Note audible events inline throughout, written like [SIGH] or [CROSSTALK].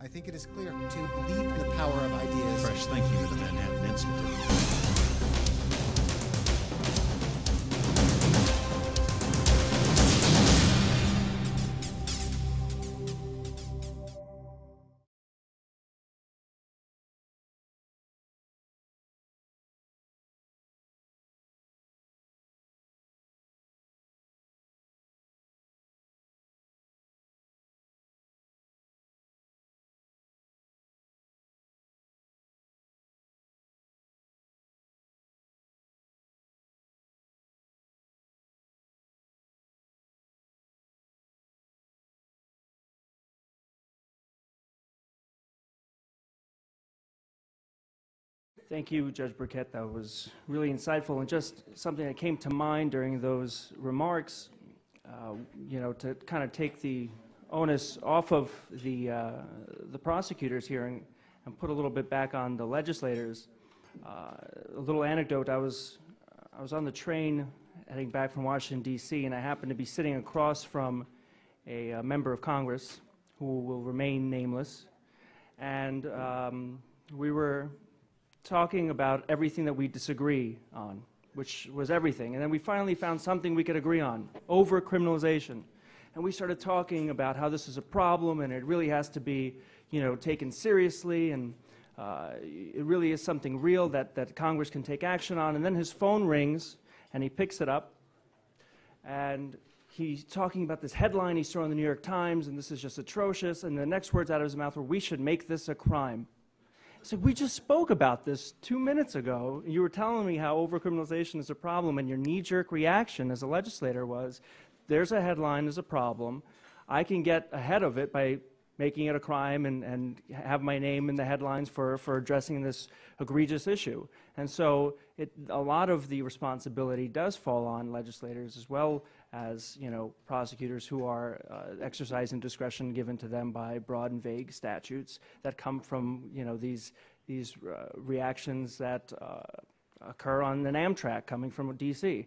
I think it is clear to believe in the power of ideas. Fresh thinking of the Manhattan Institute. Thank you, Judge Birkett. That was really insightful and just something that came to mind during those remarks. Uh, you know, to kind of take the onus off of the uh, the prosecutors here and, and put a little bit back on the legislators. Uh, a little anecdote: I was I was on the train heading back from Washington D.C. and I happened to be sitting across from a, uh member of Congress who will remain nameless, and um, we were talking about everything that we disagree on, which was everything. And then we finally found something we could agree on over criminalization. And we started talking about how this is a problem and it really has to be, you know, taken seriously and uh, it really is something real that, that Congress can take action on. And then his phone rings and he picks it up and he's talking about this headline he saw in the New York Times and this is just atrocious. And the next words out of his mouth were, we should make this a crime. We just spoke about this two minutes ago. You were telling me how overcriminalization is a problem, and your knee-jerk reaction as a legislator was, there's a headline, there's a problem. I can get ahead of it by making it a crime and, and have my name in the headlines for, for addressing this egregious issue. And so it, a lot of the responsibility does fall on legislators as well as you know prosecutors who are uh, exercising discretion given to them by broad and vague statutes that come from you know these these uh, reactions that uh, occur on an Amtrak coming from D.C.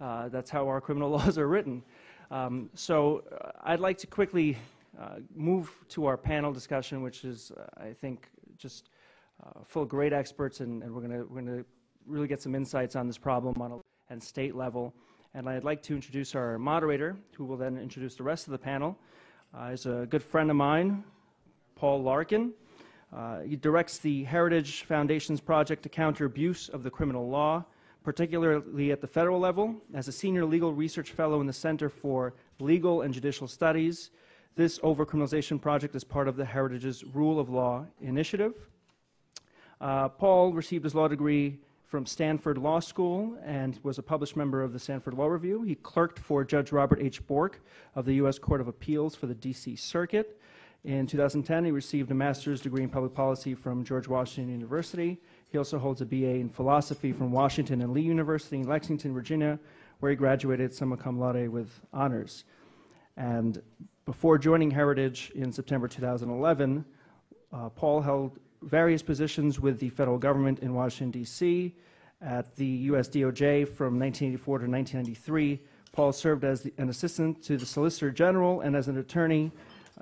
Uh, that's how our criminal [LAUGHS] laws are written. Um, so uh, I'd like to quickly uh, move to our panel discussion, which is I think just full of great experts, and, and we're going we're going to really get some insights on this problem on a and state level. And I'd like to introduce our moderator, who will then introduce the rest of the panel. Uh, he's a good friend of mine, Paul Larkin. Uh, he directs the Heritage Foundation's project to counter abuse of the criminal law, particularly at the federal level. As a senior legal research fellow in the Center for Legal and Judicial Studies, this overcriminalization project is part of the Heritage's Rule of Law initiative. Uh, Paul received his law degree from Stanford Law School and was a published member of the Stanford Law Review. He clerked for Judge Robert H. Bork of the U.S. Court of Appeals for the D.C. Circuit. In 2010, he received a master's degree in public policy from George Washington University. He also holds a BA in philosophy from Washington and Lee University in Lexington, Virginia, where he graduated summa cum laude with honors. And before joining Heritage in September 2011, uh, Paul held various positions with the federal government in Washington, D.C. At the U.S. DOJ from 1984 to 1993, Paul served as the, an assistant to the Solicitor General and as an attorney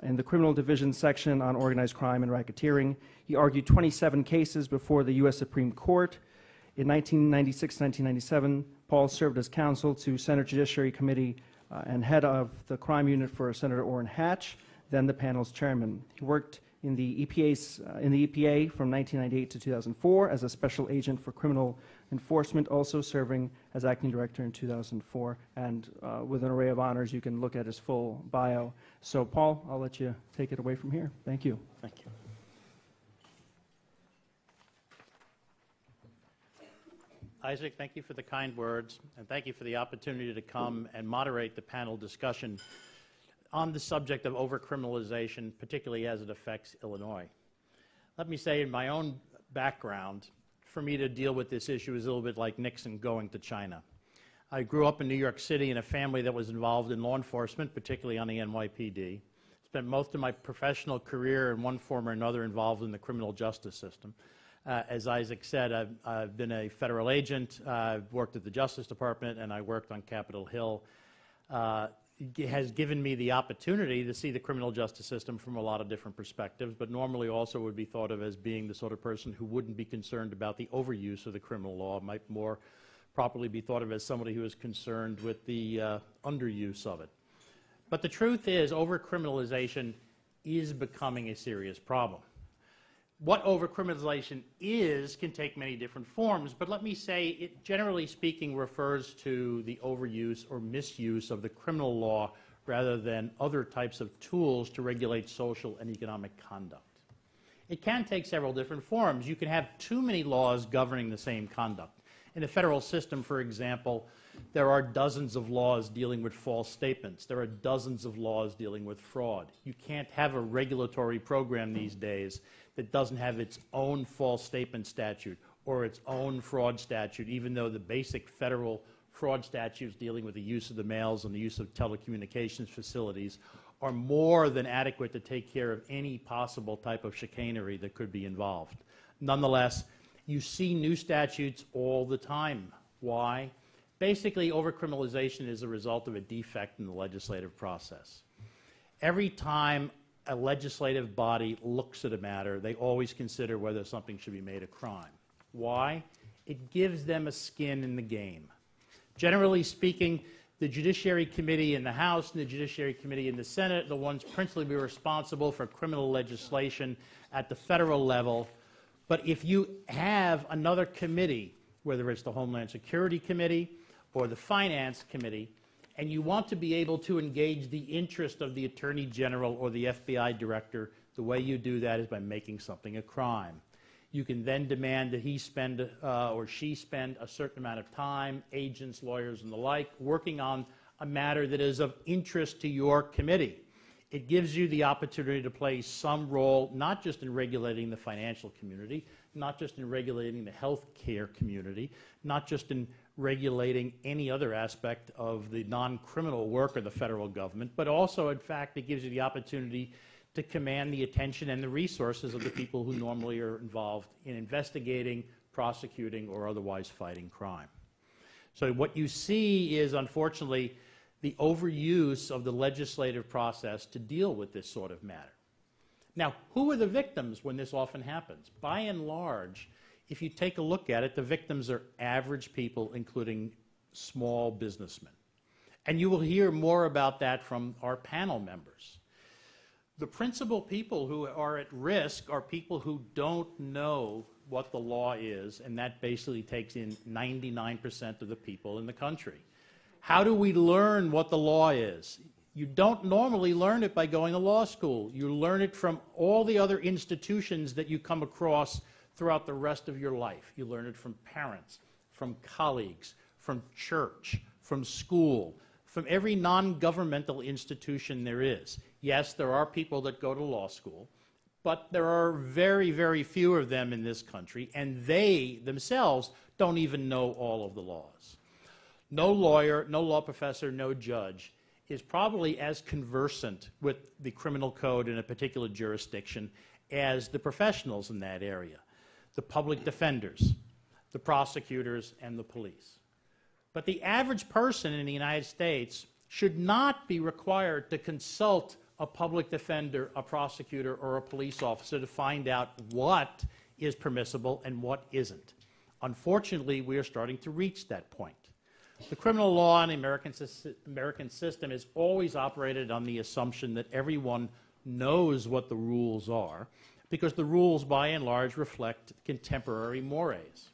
in the Criminal Division section on organized crime and racketeering. He argued 27 cases before the U.S. Supreme Court. In 1996 1997, Paul served as counsel to Senate Judiciary Committee uh, and head of the crime unit for Senator Orrin Hatch, then the panel's chairman. He worked in the, EPA's, uh, in the EPA from 1998 to 2004 as a special agent for criminal enforcement, also serving as acting director in 2004. And uh, with an array of honors, you can look at his full bio. So, Paul, I'll let you take it away from here. Thank you. Thank you. Isaac, thank you for the kind words, and thank you for the opportunity to come and moderate the panel discussion on the subject of overcriminalization, particularly as it affects Illinois. Let me say, in my own background, for me to deal with this issue is a little bit like Nixon going to China. I grew up in New York City in a family that was involved in law enforcement, particularly on the NYPD. Spent most of my professional career in one form or another involved in the criminal justice system. Uh, as Isaac said, I've, I've, been a federal agent, uh, I've worked at the Justice Department, and I worked on Capitol Hill. Uh, has given me the opportunity to see the criminal justice system from a lot of different perspectives, but normally also would be thought of as being the sort of person who wouldn't be concerned about the overuse of the criminal law, might more properly be thought of as somebody who is concerned with the uh, underuse of it. But the truth is, overcriminalization is becoming a serious problem. What overcriminalization is can take many different forms, but let me say it generally speaking refers to the overuse or misuse of the criminal law rather than other types of tools to regulate social and economic conduct. It can take several different forms. You can have too many laws governing the same conduct. In the federal system, for example, there are dozens of laws dealing with false statements. There are dozens of laws dealing with fraud. You can't have a regulatory program these days that doesn't have its own false statement statute or its own fraud statute, even though the basic federal fraud statutes dealing with the use of the mails and the use of telecommunications facilities are more than adequate to take care of any possible type of chicanery that could be involved. Nonetheless, you see new statutes all the time. Why? Basically, overcriminalization is a result of a defect in the legislative process. Every time a legislative body looks at a matter, they always consider whether something should be made a crime. Why? It gives them a skin in the game. Generally speaking, the Judiciary Committee in the House and the Judiciary Committee in the Senate, the ones principally responsible for criminal legislation at the federal level. But if you have another committee, whether it's the Homeland Security Committee or the Finance Committee, and you want to be able to engage the interest of the Attorney General or the FBI Director, the way you do that is by making something a crime. You can then demand that he spend uh, or she spend a certain amount of time, agents, lawyers, and the like, working on a matter that is of interest to your committee. It gives you the opportunity to play some role, not just in regulating the financial community, not just in regulating the health care community, not just in regulating any other aspect of the non-criminal work of the federal government, but also, in fact, it gives you the opportunity to command the attention and the resources of the people who normally are involved in investigating, prosecuting, or otherwise fighting crime. So what you see is, unfortunately, the overuse of the legislative process to deal with this sort of matter. Now, who are the victims when this often happens? By and large, if you take a look at it, the victims are average people, including small businessmen. And you will hear more about that from our panel members. The principal people who are at risk are people who don't know what the law is, and that basically takes in 99% of the people in the country. How do we learn what the law is? You don't normally learn it by going to law school. You learn it from all the other institutions that you come across throughout the rest of your life. You learn it from parents, from colleagues, from church, from school, from every non governmental institution there is. Yes, there are people that go to law school, but there are very, very few of them in this country, and they themselves don't even know all of the laws. No lawyer, no law professor, no judge is probably as conversant with the criminal code in a particular jurisdiction as the professionals in that area the public defenders, the prosecutors, and the police. But the average person in the United States should not be required to consult a public defender, a prosecutor, or a police officer to find out what is permissible and what isn't. Unfortunately, we are starting to reach that point. The criminal law in the American, American system has always operated on the assumption that everyone knows what the rules are because the rules, by and large, reflect contemporary mores.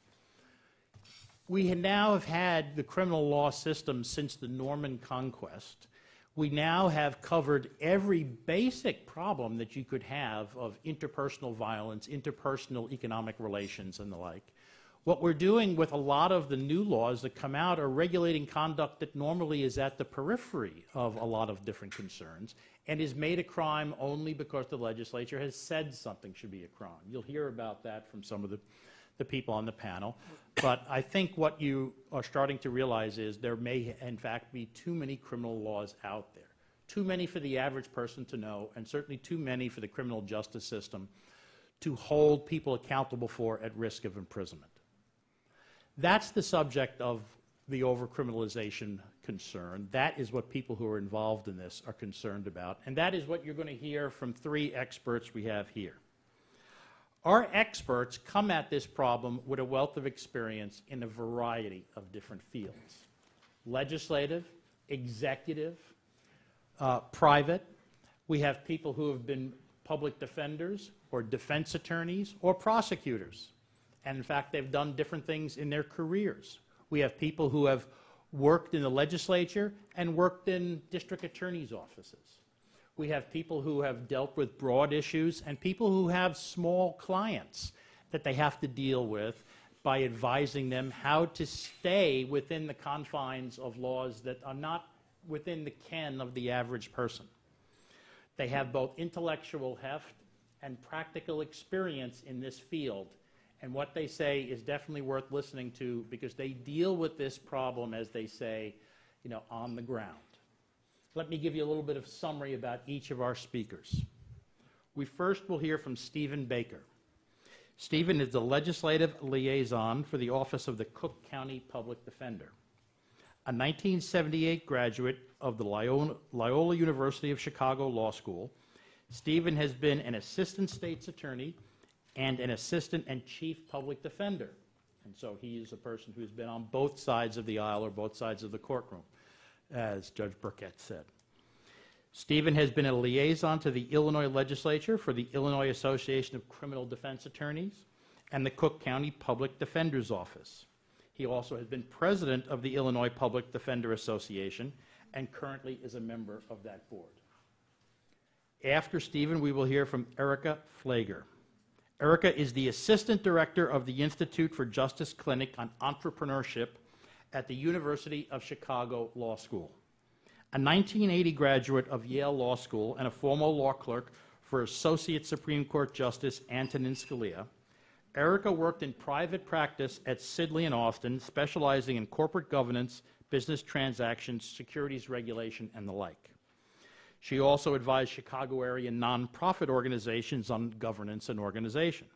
We now have had the criminal law system since the Norman conquest. We now have covered every basic problem that you could have of interpersonal violence, interpersonal economic relations, and the like. What we're doing with a lot of the new laws that come out are regulating conduct that normally is at the periphery of a lot of different concerns and is made a crime only because the legislature has said something should be a crime. You'll hear about that from some of the, the people on the panel. But I think what you are starting to realize is there may, in fact, be too many criminal laws out there. Too many for the average person to know, and certainly too many for the criminal justice system to hold people accountable for at risk of imprisonment. That's the subject of the overcriminalization concern. That is what people who are involved in this are concerned about, and that is what you're going to hear from three experts we have here. Our experts come at this problem with a wealth of experience in a variety of different fields legislative, executive, uh, private. We have people who have been public defenders or defense attorneys or prosecutors. And in fact, they've done different things in their careers. We have people who have worked in the legislature and worked in district attorneys' offices. We have people who have dealt with broad issues and people who have small clients that they have to deal with by advising them how to stay within the confines of laws that are not within the ken of the average person. They have both intellectual heft and practical experience in this field. And what they say is definitely worth listening to because they deal with this problem, as they say, you know, on the ground. Let me give you a little bit of summary about each of our speakers. We first will hear from Stephen Baker. Stephen is the legislative liaison for the Office of the Cook County Public Defender. A 1978 graduate of the Loyola, University of Chicago Law School, Stephen has been an assistant state's attorney and an assistant and chief public defender. And so he is a person who's been on both sides of the aisle or both sides of the courtroom, as Judge Birkett said. Stephen has been a liaison to the Illinois legislature for the Illinois Association of Criminal Defense Attorneys and the Cook County Public Defender's Office. He also has been president of the Illinois Public Defender Association and currently is a member of that board. After Stephen, we will hear from Erika Pfleger. Erika is the assistant director of the Institute for Justice Clinic on Entrepreneurship at the University of Chicago Law School a 1980 graduate of Yale Law School and a former law clerk for Associate Supreme Court Justice Antonin Scalia, Erika worked in private practice at Sidley and Austin, specializing in corporate governance, business transactions, securities regulation, and the like. She also advised Chicago area nonprofit organizations on governance and organization.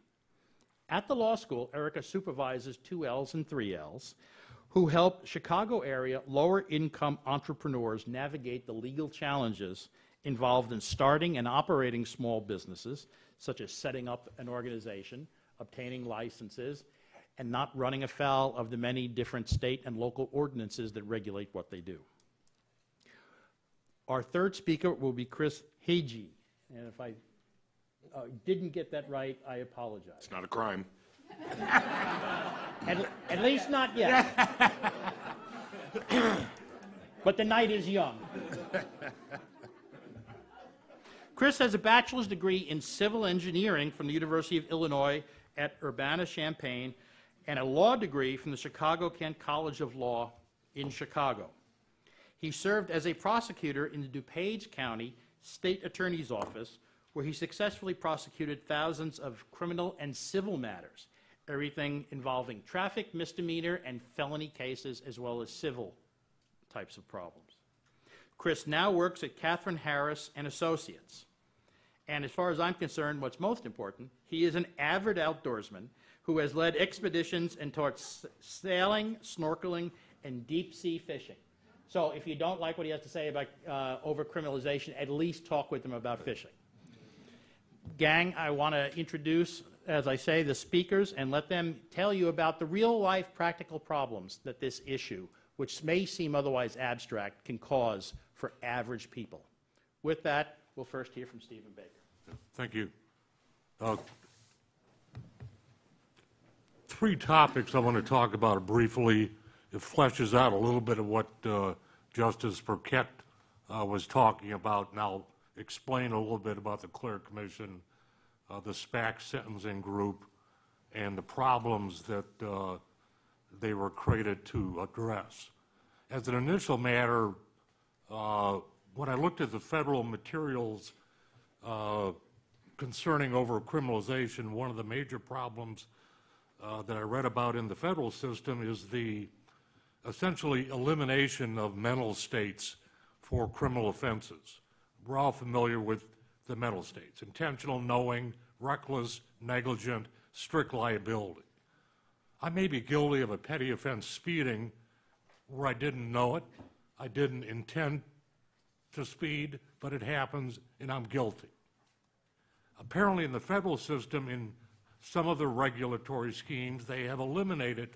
At the law school, Erika supervises two L's and three L's, who help Chicago area lower income entrepreneurs navigate the legal challenges involved in starting and operating small businesses, such as setting up an organization, obtaining licenses, and not running afoul of the many different state and local ordinances that regulate what they do. Our third speaker will be Chris Hagee. And if I uh, didn't get that right, I apologize. It's not a crime. At, at least not yet. [LAUGHS] but the night is young. Chris has a bachelor's degree in civil engineering from the University of Illinois at Urbana-Champaign and a law degree from the Chicago-Kent College of Law in Chicago. He served as a prosecutor in the DuPage County State Attorney's Office, where he successfully prosecuted thousands of criminal and civil matters, everything involving traffic, misdemeanor, and felony cases, as well as civil types of problems. Chris now works at Kathryn Harris and Associates. And as far as I'm concerned, what's most important, he is an avid outdoorsman who has led expeditions and taught sailing, snorkeling, and deep sea fishing. So if you don't like what he has to say about uh, overcriminalization, at least talk with him about fishing. Gang, I want to introduce, as I say, the speakers and let them tell you about the real life practical problems that this issue, which may seem otherwise abstract, can cause for average people. With that, we'll first hear from Stephen Baker. Thank you. Uh, Three topics I want to talk about briefly. It fleshes out a little bit of what uh, Justice Birkett uh, was talking about, and I'll explain a little bit about the Clear Commission, uh, the SPAC sentencing group, and the problems that uh, they were created to address. As an initial matter, uh, when I looked at the federal materials uh, concerning overcriminalization, one of the major problems that I read about in the federal system is the essentially elimination of mental states for criminal offenses. We're all familiar with the mental states intentional, knowing, reckless, negligent, strict liability. I may be guilty of a petty offense speeding where I didn't know it, I didn't intend to speed, but it happens, and I'm guilty. Apparently, in the federal system, in some of the regulatory schemes, they have eliminated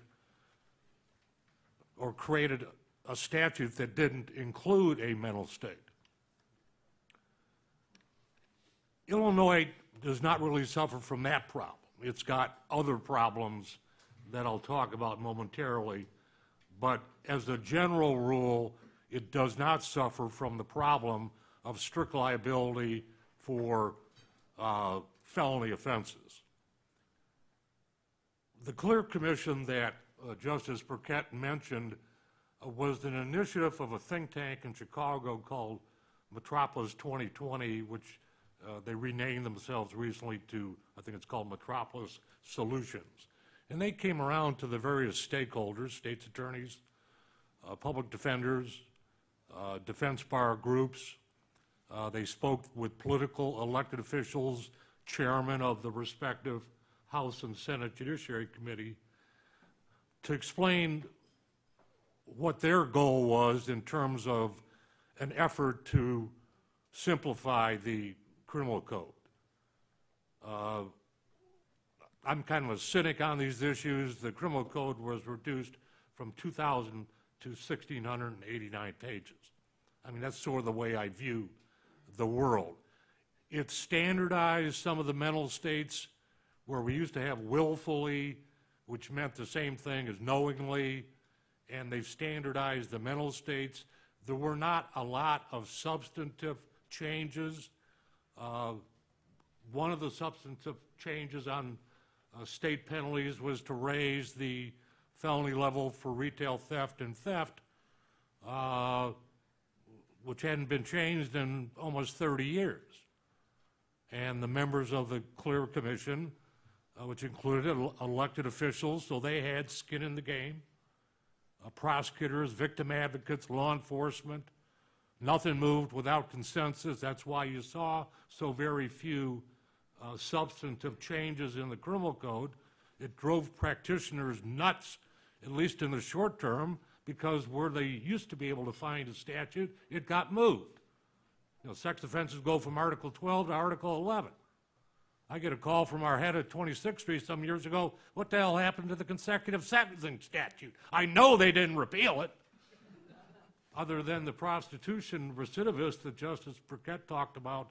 or created a statute that didn't include a mental state. Illinois does not really suffer from that problem. It's got other problems that I'll talk about momentarily, but as a general rule, it does not suffer from the problem of strict liability for uh, felony offenses. The Clear Commission that Justice Birkett mentioned uh, was an initiative of a think tank in Chicago called Metropolis 2020, which uh, they renamed themselves recently to, I think it's called Metropolis Solutions. And they came around to the various stakeholders, states attorneys, uh, public defenders, uh, defense bar groups. Uh, They spoke with political elected officials, chairman of the respective House and Senate Judiciary Committee, to explain what their goal was in terms of an effort to simplify the criminal code. Uh, I'm kind of a cynic on these issues. The criminal code was reduced from 2,000 to 1,689 pages. I mean, that's sort of the way I view the world. It standardized some of the mental states where we used to have willfully, which meant the same thing as knowingly, and they've standardized the mental states. There were not a lot of substantive changes. Uh, One of the substantive changes on uh, state penalties was to raise the felony level for retail theft and theft, uh, which hadn't been changed in almost 30 years. And the members of the Clear Commission, uh, which included elected officials, so they had skin in the game, uh, prosecutors, victim advocates, law enforcement, Nothing moved without consensus. That's why you saw so very few uh, substantive changes in the criminal code. It drove practitioners nuts, at least in the short term, because where they used to be able to find a statute, it got moved. You know, sex offenses go from Article 12 to Article 11. I get a call from our head at 26th Street some years ago, what the hell happened to the consecutive sentencing statute? I know they didn't repeal it other than the prostitution recidivist that Justice Birkett talked about,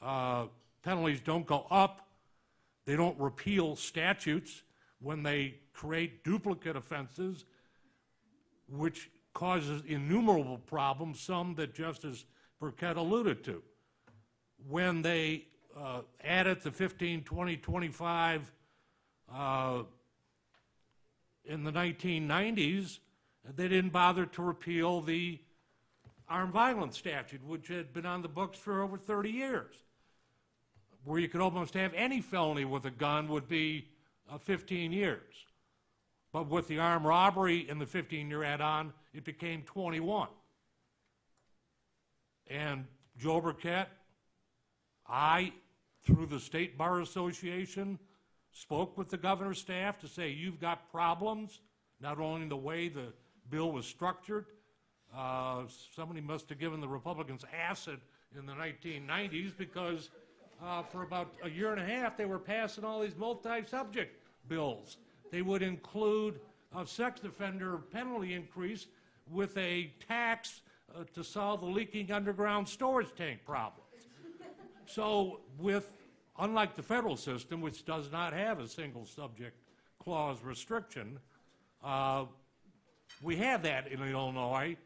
uh, penalties don't go up. They don't repeal statutes when they create duplicate offenses, which causes innumerable problems, some that Justice Birkett alluded to. When they uh, added the 15, 20, 25 uh, in the 1990s, they didn't bother to repeal the armed violence statute, which had been on the books for over 30 years, where you could almost have any felony with a gun would be uh, 15 years. But with the armed robbery and the 15-year add-on, it became 21. And Joe Birkett, I, through the State Bar Association, spoke with the governor's staff to say, you've got problems, not only in the way the bill was structured, uh, somebody must have given the Republicans acid in the 1990s because uh, for about a year and a half, they were passing all these multi-subject bills. They would include a sex offender penalty increase with a tax uh, to solve the leaking underground storage tank problem. So with, unlike the federal system, which does not have a single subject clause restriction, uh, we have that in Illinois,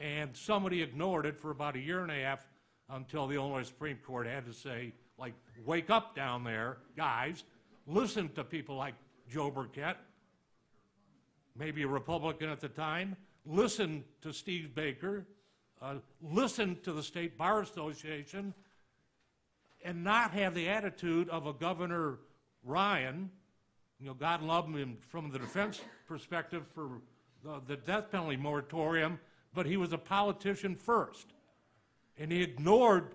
and somebody ignored it for about a year and a half until the Illinois Supreme Court had to say, like, wake up down there, guys, listen to people like Joe Birkett, maybe a Republican at the time, listen to Steve Baker, uh, listen to the State Bar Association, and not have the attitude of a Governor Ryan, you know, God love him from the defense perspective for the, the death penalty moratorium, but he was a politician first. And he ignored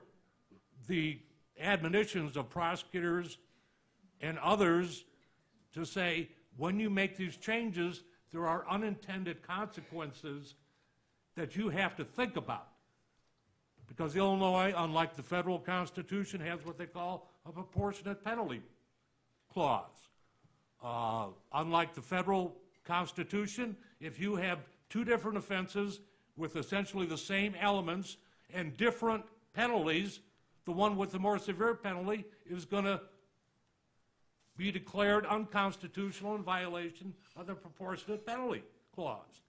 the admonitions of prosecutors and others to say, when you make these changes, there are unintended consequences that you have to think about. Because Illinois, unlike the federal constitution, has what they call a proportionate penalty clause. Uh, Unlike the federal constitution, if you have two different offenses with essentially the same elements and different penalties, the one with the more severe penalty is going to be declared unconstitutional in violation of the proportionate penalty clause.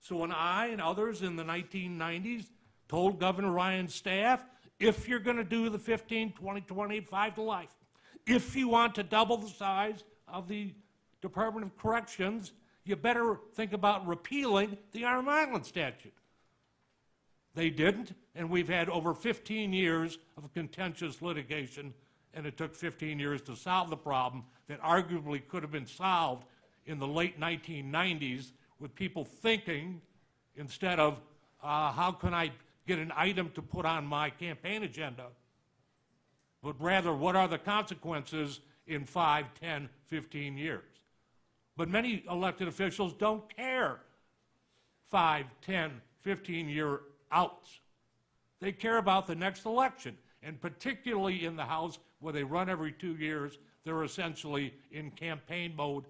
So when I and others in the 1990s told Governor Ryan's staff, if you're going to do the 15, 20, 25 to life, if you want to double the size of the Department of Corrections, you better think about repealing the armed violence statute. They didn't, and we've had over 15 years of contentious litigation, and it took 15 years to solve the problem that arguably could have been solved in the late 1990s with people thinking instead of, uh, how can I get an item to put on my campaign agenda, but rather, what are the consequences in 5, 10, 15 years? But many elected officials don't care 5, 10, 15 year outs. They care about the next election. And particularly in the House, where they run every two years, they're essentially in campaign mode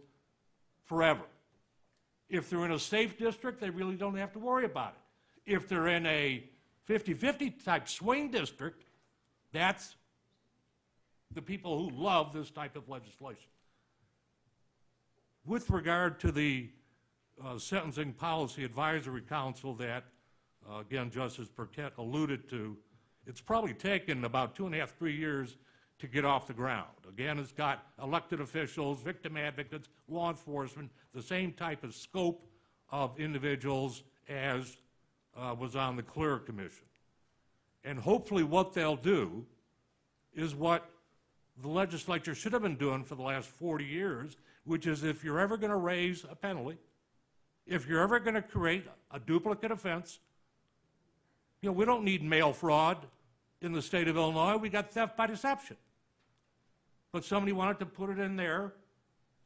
forever. If they're in a safe district, they really don't have to worry about it. If they're in a 50 50 type swing district, that's the people who love this type of legislation. With regard to the uh, Sentencing Policy Advisory Council that, uh, again, Justice Birkett alluded to, it's probably taken about two and a half, three years to get off the ground. Again, it's got elected officials, victim advocates, law enforcement, the same type of scope of individuals as uh, was on the Clear Commission. And hopefully what they'll do is what the legislature should have been doing for the last 40 years, which is if you're ever going to raise a penalty, if you're ever going to create a duplicate offense, you know, we don't need mail fraud in the state of Illinois. We got theft by deception. But somebody wanted to put it in their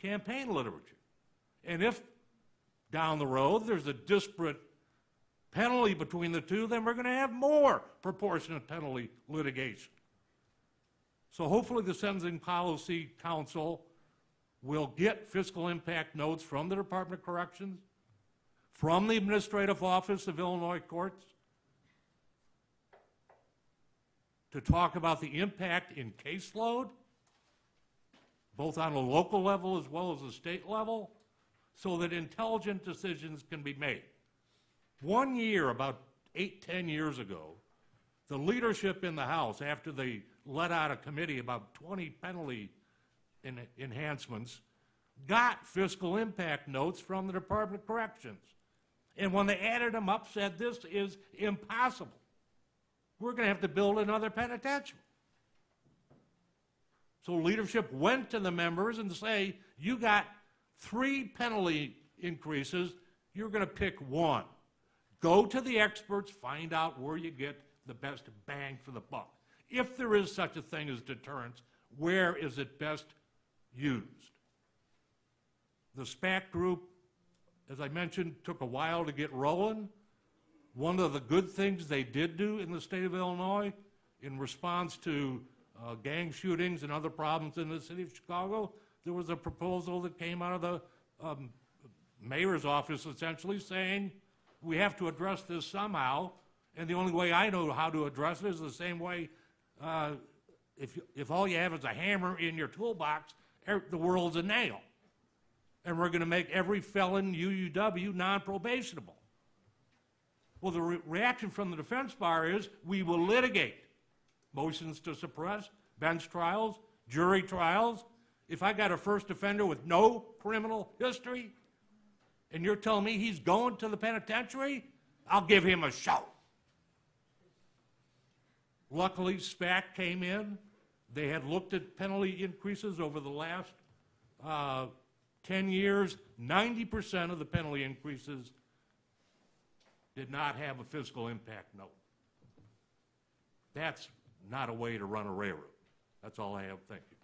campaign literature. And if down the road there's a disparate penalty between the two, then we're going to have more proportionate penalty litigation. So hopefully the Sentencing Policy Council will get fiscal impact notes from the Department of Corrections, from the Administrative Office of Illinois Courts, to talk about the impact in caseload, both on a local level as well as a state level, so that intelligent decisions can be made. One year, about eight, ten years ago, the leadership in the House, after they let out a committee about 20 penalty en- enhancements, got fiscal impact notes from the Department of Corrections. And when they added them up, said this is impossible. We're going to have to build another penitentiary. So leadership went to the members and say, you got three penalty increases, you're going to pick one. Go to the experts, find out where you get the best bang for the buck. If there is such a thing as deterrence, where is it best used? The SPAC group, as I mentioned, took a while to get rolling. One of the good things they did do in the state of Illinois in response to uh, gang shootings and other problems in the city of Chicago, there was a proposal that came out of the um, mayor's office essentially saying, we have to address this somehow, and the only way I know how to address it is the same way uh, if, you- if all you have is a hammer in your toolbox, er- the world's a nail. And we're going to make every felon UUW non-probationable. Well, the re- reaction from the defense bar is, we will litigate motions to suppress, bench trials, jury trials. If I got a first offender with no criminal history, and you're telling me he's going to the penitentiary, I'll give him a shout. Luckily, SPAC came in. They had looked at penalty increases over the last uh, 10 years. 90% of the penalty increases did not have a fiscal impact note. That's not a way to run a railroad. That's all I have. Thank you.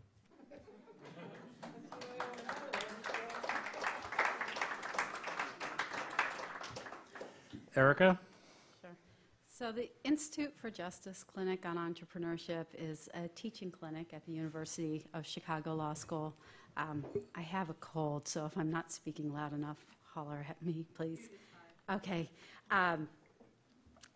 Erika? So the Institute for Justice Clinic on Entrepreneurship is a teaching clinic at the University of Chicago Law School. Um, I have a cold, so if I'm not speaking loud enough, holler at me, please. Okay. Um,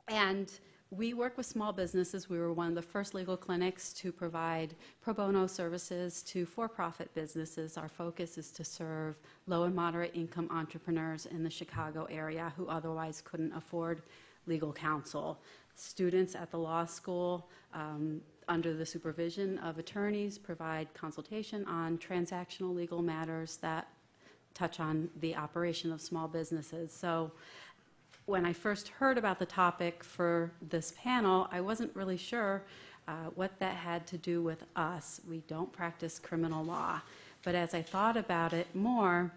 and we work with small businesses. We were one of the first legal clinics to provide pro bono services to for profit businesses. Our focus is to serve low and moderate income entrepreneurs in the Chicago area who otherwise couldn't afford legal counsel. Students at the law school, um, under the supervision of attorneys, provide consultation on transactional legal matters that touch on the operation of small businesses. So when I first heard about the topic for this panel, I wasn't really sure uh, what that had to do with us. We don't practice criminal law. But as I thought about it more,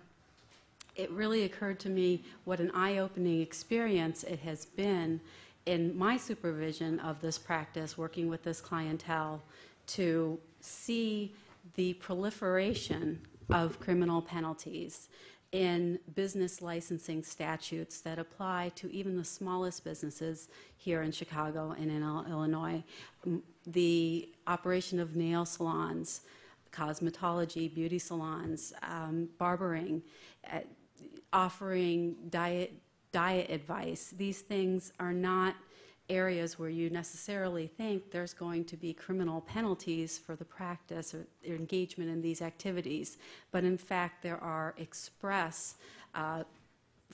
it really occurred to me what an eye opening experience it has been in my supervision of this practice, working with this clientele, to see the proliferation of criminal penalties in business licensing statutes that apply to even the smallest businesses here in Chicago and in Illinois. The operation of nail salons, cosmetology, beauty salons, um, barbering, uh, offering diet, diet advice. These things are not areas where you necessarily think there's going to be criminal penalties for the practice or engagement in these activities. But in fact, there are express uh,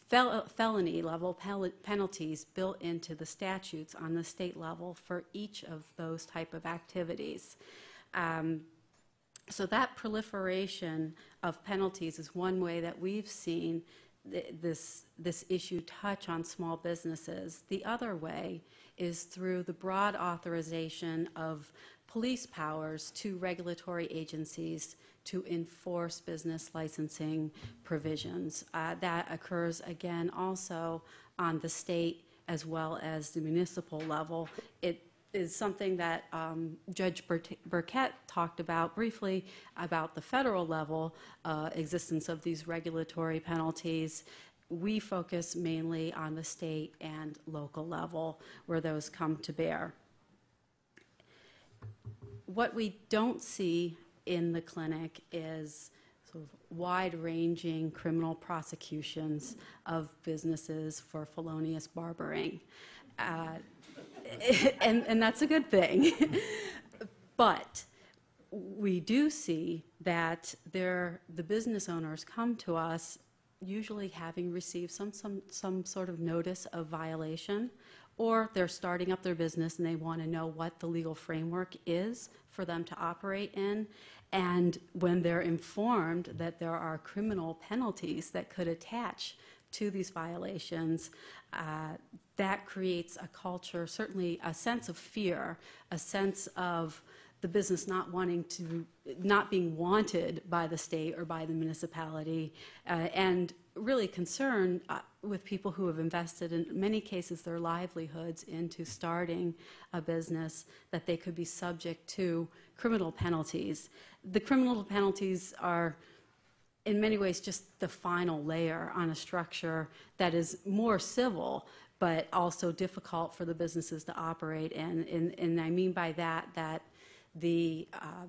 fel- felony level pel- penalties built into the statutes on the state level for each of those type of activities. Um, so that proliferation of penalties is one way that we've seen th- this this issue touch on small businesses. The other way is through the broad authorization of police powers to regulatory agencies to enforce business licensing provisions. Uh, that occurs again also on the state as well as the municipal level. It is something that um, Judge Birkett talked about briefly about the federal level uh, existence of these regulatory penalties we focus mainly on the state and local level where those come to bear. What we don't see in the clinic is sort of wide-ranging criminal prosecutions of businesses for felonious barbering. Uh, [LAUGHS] and, and that's a good thing. [LAUGHS] but we do see that there, the business owners come to us usually having received some, some, some sort of notice of violation, or they're starting up their business and they want to know what the legal framework is for them to operate in. And when they're informed that there are criminal penalties that could attach to these violations, uh, that creates a culture, certainly a sense of fear, a sense of the business not wanting to, not being wanted by the state or by the municipality, uh, and really concern uh, with people who have invested in many cases their livelihoods into starting a business that they could be subject to criminal penalties. The criminal penalties are in many ways just the final layer on a structure that is more civil but also difficult for the businesses to operate in. And, and I mean by that that the, uh,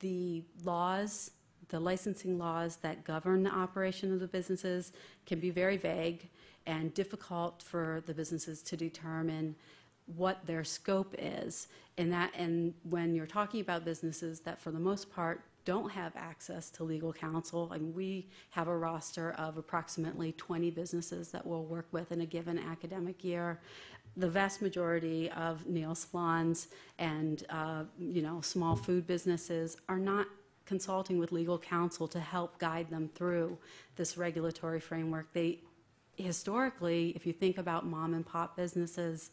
the laws, the licensing laws that govern the operation of the businesses can be very vague and difficult for the businesses to determine what their scope is. And that, and when you're talking about businesses that, for the most part, don't have access to legal counsel, And we have a roster of approximately 20 businesses that we'll work with in a given academic year the vast majority of nail salons and uh, you know small food businesses are not consulting with legal counsel to help guide them through this regulatory framework. They historically, if you think about mom and pop businesses,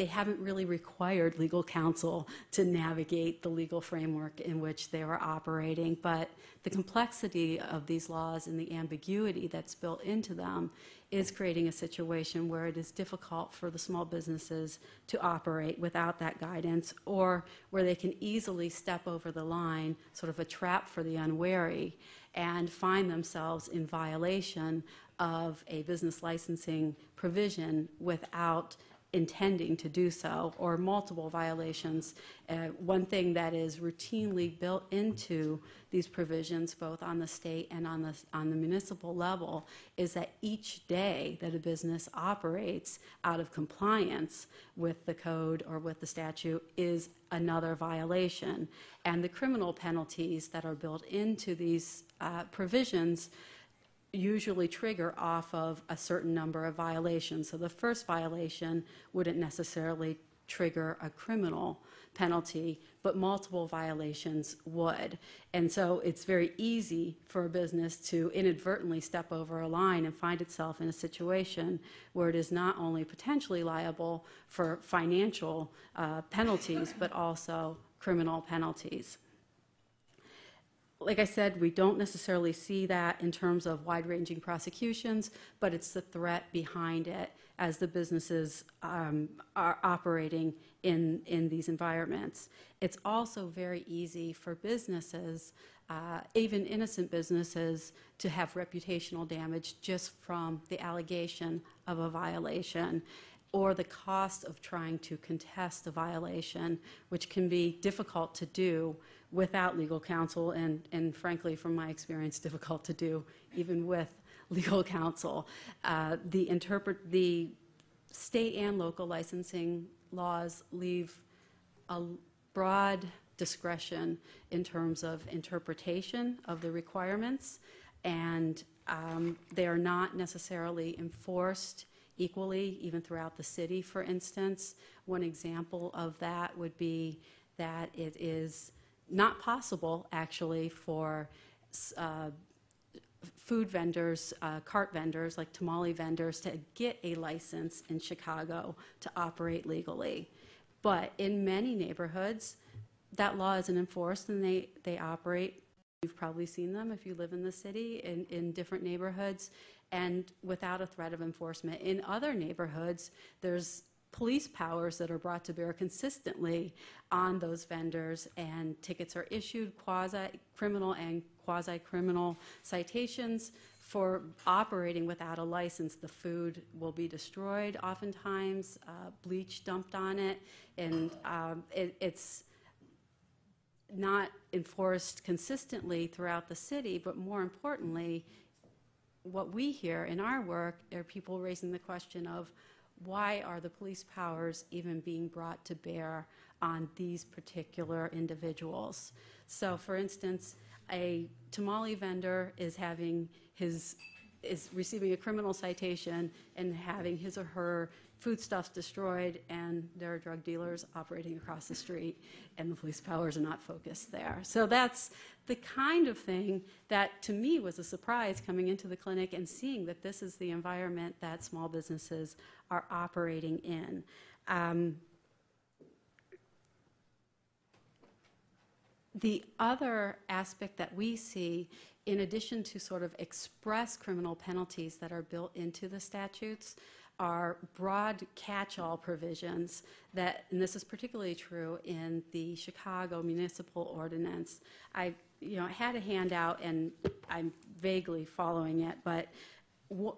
they haven't really required legal counsel to navigate the legal framework in which they are operating. But the complexity of these laws and the ambiguity that's built into them is creating a situation where it is difficult for the small businesses to operate without that guidance or where they can easily step over the line, sort of a trap for the unwary, and find themselves in violation of a business licensing provision without intending to do so or multiple violations. Uh, one thing that is routinely built into these provisions, both on the state and on the, on the municipal level, is that each day that a business operates out of compliance with the code or with the statute is another violation. And the criminal penalties that are built into these uh, provisions usually trigger off of a certain number of violations. So the first violation wouldn't necessarily trigger a criminal penalty, but multiple violations would. And so it's very easy for a business to inadvertently step over a line and find itself in a situation where it is not only potentially liable for financial uh, penalties, but also criminal penalties like I said, we don't necessarily see that in terms of wide-ranging prosecutions, but it's the threat behind it as the businesses um, are operating in, in these environments. It's also very easy for businesses, uh, even innocent businesses, to have reputational damage just from the allegation of a violation or the cost of trying to contest a violation, which can be difficult to do without legal counsel, and, and frankly, from my experience, [LAUGHS] difficult to do even with [LAUGHS] legal counsel. Uh, the interpret the state and local licensing laws leave a broad discretion in terms of interpretation of the requirements, and um, they are not necessarily enforced equally, even throughout the city, for instance. One example of that would be that it is not possible, actually, for uh, food vendors, uh, cart vendors, like tamale vendors, to get a license in Chicago to operate legally. But in many neighborhoods, that law isn't enforced and they, they operate. You've probably seen them if you live in the city in, in different neighborhoods and without a threat of enforcement. In other neighborhoods, there's police powers that are brought to bear consistently on those vendors, and tickets are issued, quasi-criminal and quasi-criminal citations for operating without a license. The food will be destroyed oftentimes, uh, bleach dumped on it, and um, it, it's not enforced consistently throughout the city, but more importantly, what we hear in our work are people raising the question of why are the police powers even being brought to bear on these particular individuals? So, for instance, a tamale vendor is having his is receiving a criminal citation and having his or her foodstuffs destroyed, and there are drug dealers operating across the street, and the police powers are not focused there. So that's the kind of thing that to me was a surprise coming into the clinic and seeing that this is the environment that small businesses are operating in. Um, the other aspect that we see, in addition to sort of express criminal penalties that are built into the statutes, are broad catch-all provisions that, and this is particularly true in the Chicago municipal ordinance. I, you know, I had a handout and I'm vaguely following it, but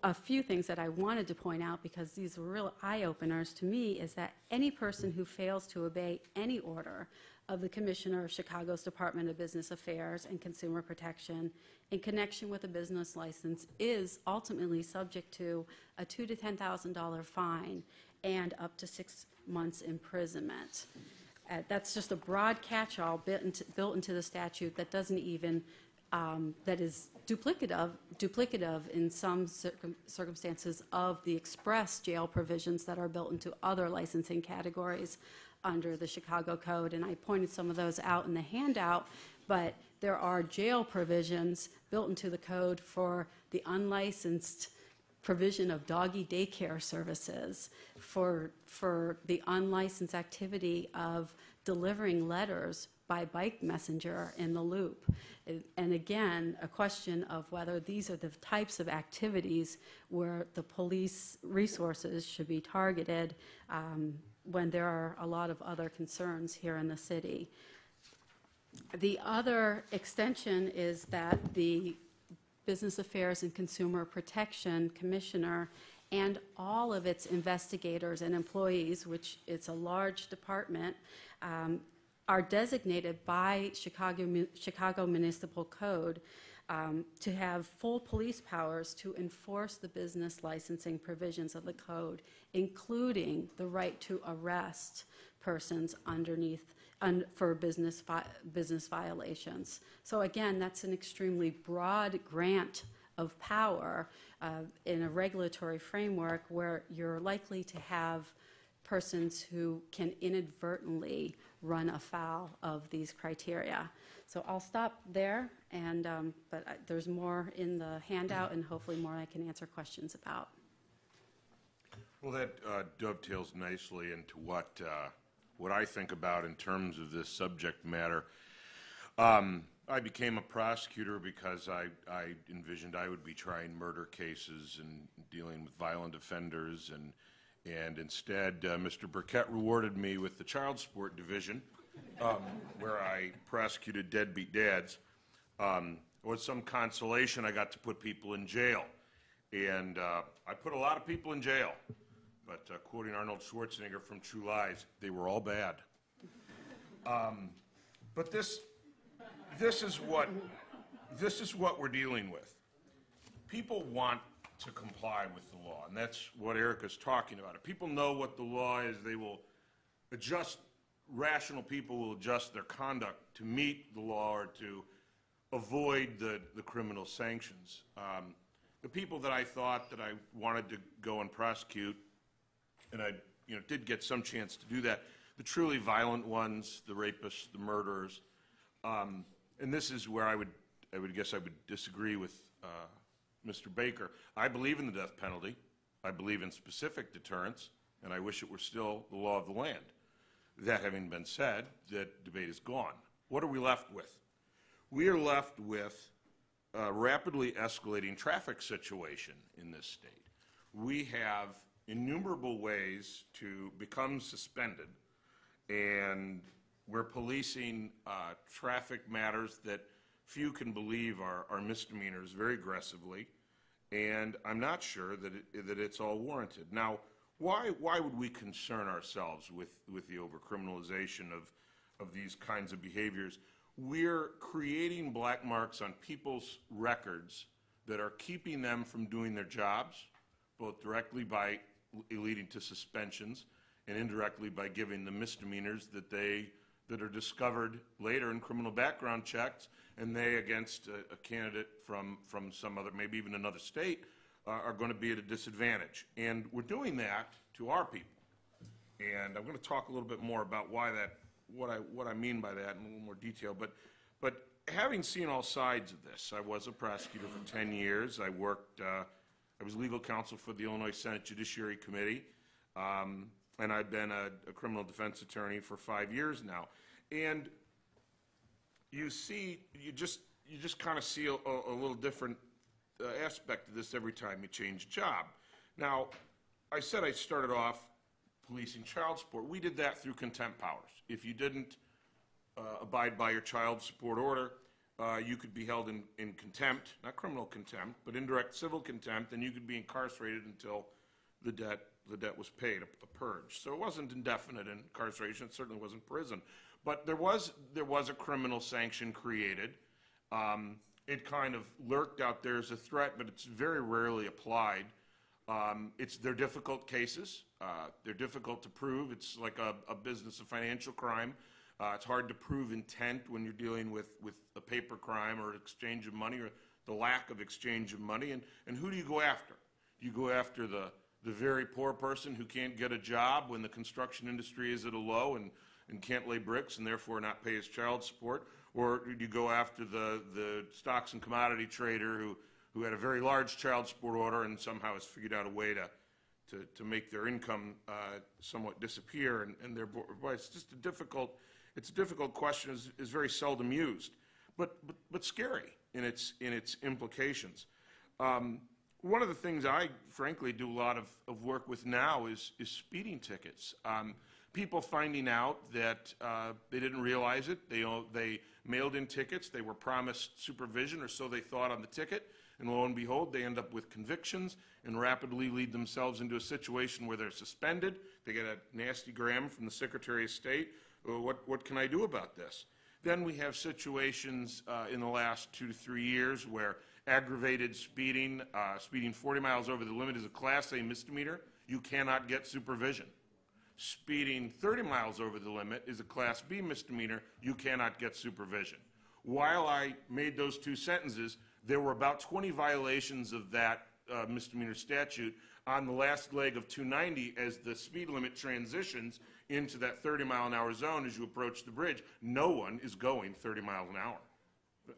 a few things that I wanted to point out because these were real eye-openers to me is that any person who fails to obey any order of the Commissioner of Chicago's Department of Business Affairs and Consumer Protection in connection with a business license is ultimately subject to a two to ten thousand dollar fine and up to six months imprisonment. Uh, that's just a broad catch-all built into, built into the statute that doesn't even um, that is duplicative, duplicative in some circum circumstances of the express jail provisions that are built into other licensing categories under the Chicago Code. And I pointed some of those out in the handout, but there are jail provisions built into the code for the unlicensed provision of doggy daycare services, for, for the unlicensed activity of delivering letters by bike messenger in the loop. And again, a question of whether these are the types of activities where the police resources should be targeted um, when there are a lot of other concerns here in the city. The other extension is that the Business Affairs and Consumer Protection Commissioner and all of its investigators and employees, which it's a large department, um, are designated by Chicago, Chicago Municipal Code um, to have full police powers to enforce the business licensing provisions of the code, including the right to arrest persons underneath, un- for business, business violations. So again, that's an extremely broad grant of power uh, in a regulatory framework where you're likely to have persons who can inadvertently run afoul of these criteria. So I'll stop there, and, um, but I- there's more in the handout, and hopefully more I can answer questions about. Well, that uh, dovetails nicely into what, uh, what I think about in terms of this subject matter. Um, I became a prosecutor because I, I envisioned I would be trying murder cases and dealing with violent offenders, and, and instead, uh, Mr. Birkett rewarded me with the child support division, um, where I prosecuted deadbeat dads. Um, with some consolation, I got to put people in jail. And uh, I put a lot of people in jail. But uh, quoting Arnold Schwarzenegger from True Lies, they were all bad. Um, but this, this is what, this is what we're dealing with. People want to comply with the law, and that's what Erika's talking about. If people know what the law is, they will adjust, rational people will adjust their conduct to meet the law or to avoid the, the criminal sanctions. Um, the people that I thought that I wanted to go and prosecute, and I, you know, did get some chance to do that, the truly violent ones, the rapists, the murderers, um, and this is where I would, I would guess I would disagree with uh, Mr. Baker. I believe in the death penalty. I believe in specific deterrence, and I wish it were still the law of the land. That having been said, that debate is gone. What are we left with? We are left with a rapidly escalating traffic situation in this state. We have innumerable ways to become suspended, and we're policing uh, traffic matters that few can believe are, are misdemeanors very aggressively, and I'm not sure that, it, that it's all warranted. Now, why, why would we concern ourselves with, with the overcriminalization of, of these kinds of behaviors? We're creating black marks on people's records that are keeping them from doing their jobs, both directly by leading to suspensions and indirectly by giving the misdemeanors that they that are discovered later in criminal background checks, and they against a, a candidate from from some other, maybe even another state, uh, are going to be at a disadvantage. And we're doing that to our people. And I'm going to talk a little bit more about why that, what I what I mean by that in a little more detail. But but having seen all sides of this, I was a prosecutor for 10 years. I worked. Uh, I was legal counsel for the Illinois Senate Judiciary Committee. Um, and I've been a, a criminal defense attorney for five years now. And you see, you just, you just kind of see a, a, a little different uh, aspect of this every time you change a job. Now, I said I started off policing child support. We did that through contempt powers. If you didn't uh, abide by your child support order, uh, you could be held in, in contempt, not criminal contempt, but indirect civil contempt, and you could be incarcerated until the debt, the debt was paid, a, a purge. So it wasn't indefinite incarceration, it certainly wasn't prison. But there was, there was a criminal sanction created. Um, it kind of lurked out there as a threat, but it's very rarely applied. Um, it's, they're difficult cases. Uh, they're difficult to prove. It's like a, a business of financial crime. Uh, it's hard to prove intent when you're dealing with, with a paper crime or exchange of money or the lack of exchange of money. And, and who do you go after? Do you go after the, the very poor person who can't get a job when the construction industry is at a low and, and can't lay bricks and therefore not pay his child support? Or you go after the, the stocks and commodity trader who, who had a very large child support order and somehow has figured out a way to, to, to make their income uh, somewhat disappear and, and their, it's just a difficult, it's a difficult question, is, is very seldom used, but, but, but scary in its, in its implications. Um, one of the things I frankly do a lot of, of work with now is, is speeding tickets. Um, people finding out that uh, they didn't realize it. They, they mailed in tickets. They were promised supervision, or so they thought on the ticket. And lo and behold, they end up with convictions and rapidly lead themselves into a situation where they're suspended. They get a nasty gram from the Secretary of State. "Uh, What, what can I do about this? Then we have situations uh, in the last two to three years where aggravated speeding, uh, speeding 40 miles over the limit is a Class A misdemeanor. You cannot get supervision. Speeding 30 miles over the limit is a Class B misdemeanor. You cannot get supervision. While I made those two sentences, there were about 20 violations of that uh, misdemeanor statute on the last leg of 290 as the speed limit transitions into that 30 mile an hour zone as you approach the bridge. No one is going 30 miles an hour.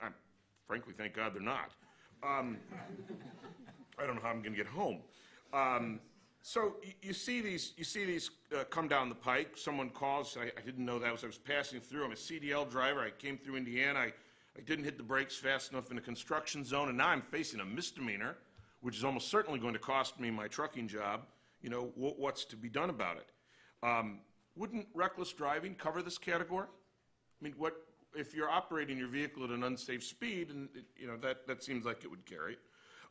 I, frankly, thank God they're not. Um, I don't know how I'm going to get home. Um, so you, see these, you see these uh, come down the pike. Someone calls. I, I didn't know that was. I was passing through. I'm a CDL driver. I came through Indiana. I, I didn't hit the brakes fast enough in a construction zone, and now I'm facing a misdemeanor, which is almost certainly going to cost me my trucking job. You know wh- what's to be done about it? Um, wouldn't reckless driving cover this category? I mean, what if you're operating your vehicle at an unsafe speed, and it, you know that that seems like it would carry,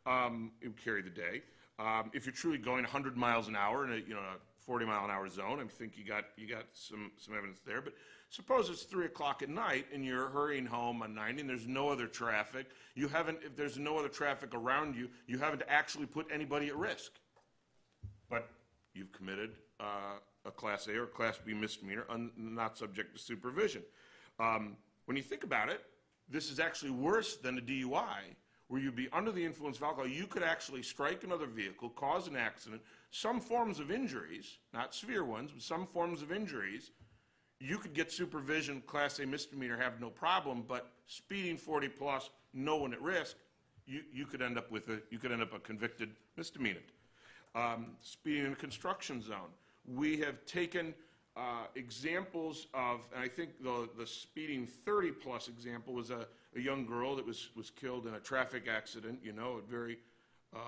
um, it would carry the day. Um, if you're truly going 100 miles an hour in a you know a 40 mile an hour zone, I think you got you got some some evidence there. But suppose it's three o'clock at night and you're hurrying home on 90, and there's no other traffic. You haven't if there's no other traffic around you, you haven't actually put anybody at risk but you've committed uh, a Class A or Class B misdemeanor, un- not subject to supervision. Um, When you think about it, this is actually worse than a DUI, where you'd be under the influence of alcohol. You could actually strike another vehicle, cause an accident, some forms of injuries, not severe ones, but some forms of injuries. You could get supervision, Class A misdemeanor, have no problem, but speeding 40 plus, no one at risk, you, you could end up with a, you could end up a convicted misdemeanor um, speeding in a construction zone. We have taken uh, examples of, and I think the, the speeding 30-plus example was a, a young girl that was, was killed in a traffic accident, you know, it very, uh,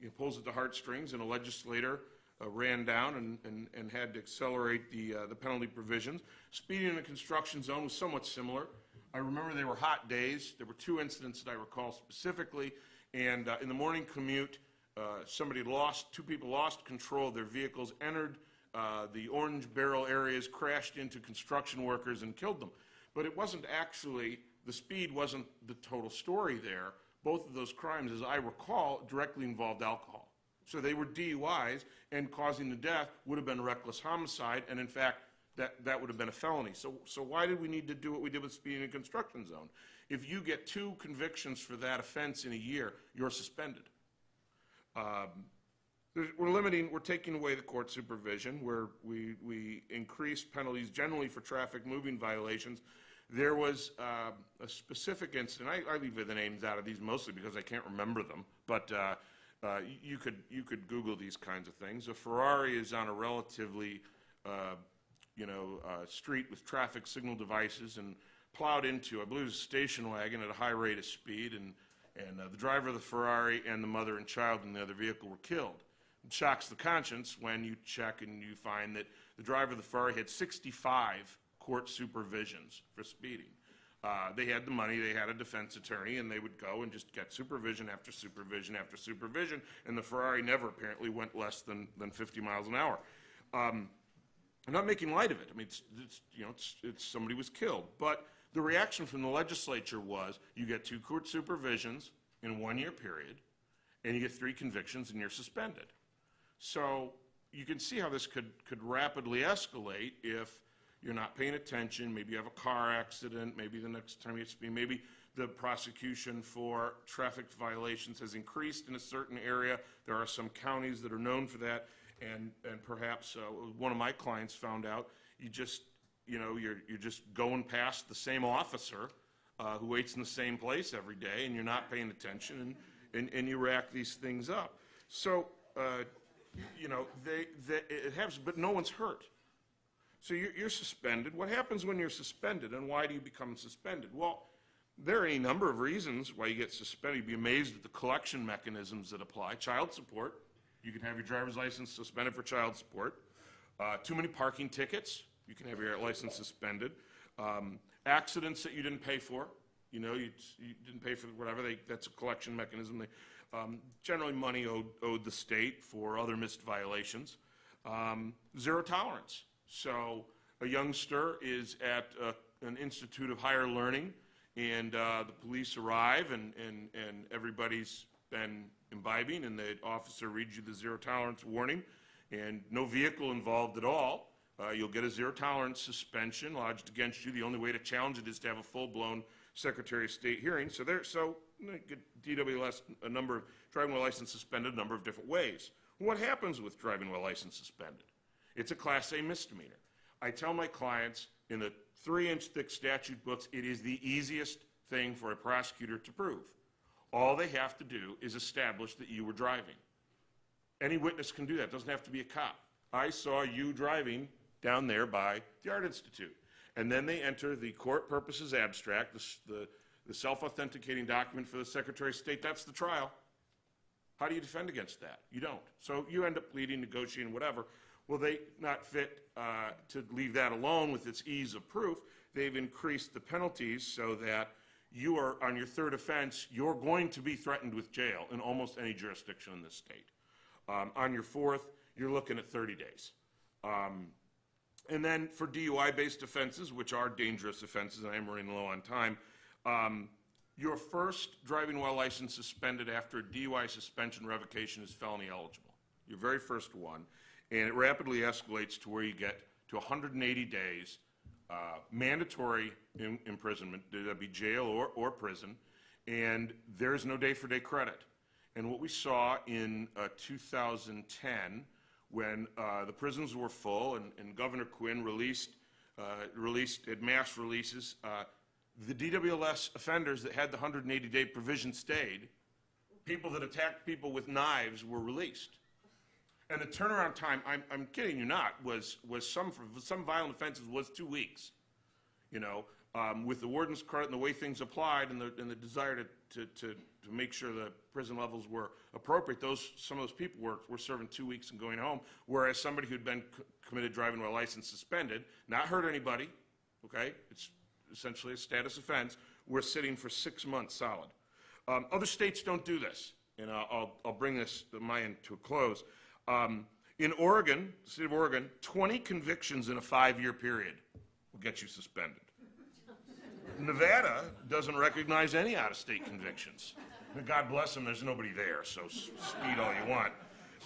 know, pulls at the heartstrings, and a legislator uh, ran down and, and, and had to accelerate the, uh, the penalty provisions. Speeding in a construction zone was somewhat similar. I remember they were hot days. There were two incidents that I recall specifically, and uh, in the morning commute, uh, somebody lost, two people lost control of their vehicles, entered uh, the orange barrel areas, crashed into construction workers and killed them. But it wasn't actually, the speed wasn't the total story there. Both of those crimes, as I recall, directly involved alcohol. So they were DUIs, and causing the death would have been reckless homicide, and in fact, that, that would have been a felony. So, so why did we need to do what we did with speeding in a construction zone? If you get two convictions for that offense in a year, you're suspended. Um, We're limiting, we're taking away the court supervision, where we, we increase penalties generally for traffic moving violations. There was uh, a specific incident, I, I leave the names out of these mostly because I can't remember them, but uh, uh, you could, you could Google these kinds of things. A Ferrari is on a relatively, uh, you know, uh, street with traffic signal devices and plowed into, I believe it was a station wagon at a high rate of speed, and, and uh, the driver of the Ferrari and the mother and child in the other vehicle were killed. It shocks the conscience when you check and you find that the driver of the Ferrari had 65 court supervisions for speeding. Uh, they had the money, they had a defense attorney, and they would go and just get supervision after supervision after supervision, and the Ferrari never apparently went less than, than 50 miles an hour. Um, I'm not making light of it. I mean, it's, it's you know, it's, it's somebody was killed. But the reaction from the legislature was you get two court supervisions in one year period, and you get three convictions, and you're suspended. So you can see how this could, could rapidly escalate if you're not paying attention, maybe you have a car accident, maybe the next time you speed, maybe the prosecution for traffic violations has increased in a certain area. There are some counties that are known for that, and, and perhaps uh, one of my clients found out, you just, you know, you're, you're just going past the same officer uh, who waits in the same place every day, and you're not paying attention, and, and, and you rack these things up. So, uh, you know, they, they, it happens, but no one's hurt. So you're, you're suspended. What happens when you're suspended, and why do you become suspended? Well, there are any number of reasons why you get suspended. You'd be amazed at the collection mechanisms that apply. Child support. You can have your driver's license suspended for child support. Uh, Too many parking tickets, you can have your license suspended. Um, Accidents that you didn't pay for, you know, you you didn't pay for whatever, they, that's a collection mechanism. They, um, Generally, money owed, owed the state for other missed violations. Um, Zero tolerance. So a youngster is at uh, an institute of higher learning, and uh, the police arrive, and, and, and everybody's been imbibing, and the officer reads you the zero tolerance warning, and no vehicle involved at all. Uh, You'll get a zero tolerance suspension lodged against you. The only way to challenge it is to have a full-blown Secretary of State hearing. So there, so DWS a number of driving while license suspended a number of different ways. What happens with driving while license suspended? It's a Class A misdemeanor. I tell my clients in the three-inch thick statute books, it is the easiest thing for a prosecutor to prove. All they have to do is establish that you were driving. Any witness can do that, doesn't have to be a cop. I saw you driving down there by the Art Institute. And then they enter the court purposes abstract, the the, the self-authenticating document for the Secretary of State, that's the trial. How do you defend against that? You don't. So you end up pleading, negotiating, whatever. Well, they not fit uh, to leave that alone with its ease of proof. They've increased the penalties so that you are, on your third offense, you're going to be threatened with jail in almost any jurisdiction in this state. Um, On your fourth, you're looking at 30 days. Um, and then for DUI-based offenses, which are dangerous offenses, and I am running low on time, um, your first driving while license suspended after a DUI suspension revocation is felony eligible. Your very first one. And it rapidly escalates to where you get to 180 days, uh, mandatory im- imprisonment, that'd be jail or, or prison, and there's no day-for-day credit. And what we saw in uh, 2010, when uh, the prisons were full and, and Governor Quinn released, uh, released, had mass releases, uh, the DWLS offenders that had the 180-day provision stayed, people that attacked people with knives were released. And the turnaround time, I'm, I'm kidding you not, was, was some, some violent offenses was two weeks. You know, um, with the warden's credit and the way things applied and the, and the desire to, to, to, to make sure the prison levels were appropriate, those, some of those people were, were serving two weeks and going home. Whereas somebody who'd been committed driving with a license suspended, not hurt anybody, okay? It's essentially a status offense, we're sitting for six months solid. Um, other states don't do this, and I'll, I'll, bring this, end to a close. Um, in Oregon, state of Oregon, 20 convictions in a five-year period will get you suspended. Nevada doesn't recognize any out-of-state convictions. God bless them, there's nobody there, so speed all you want.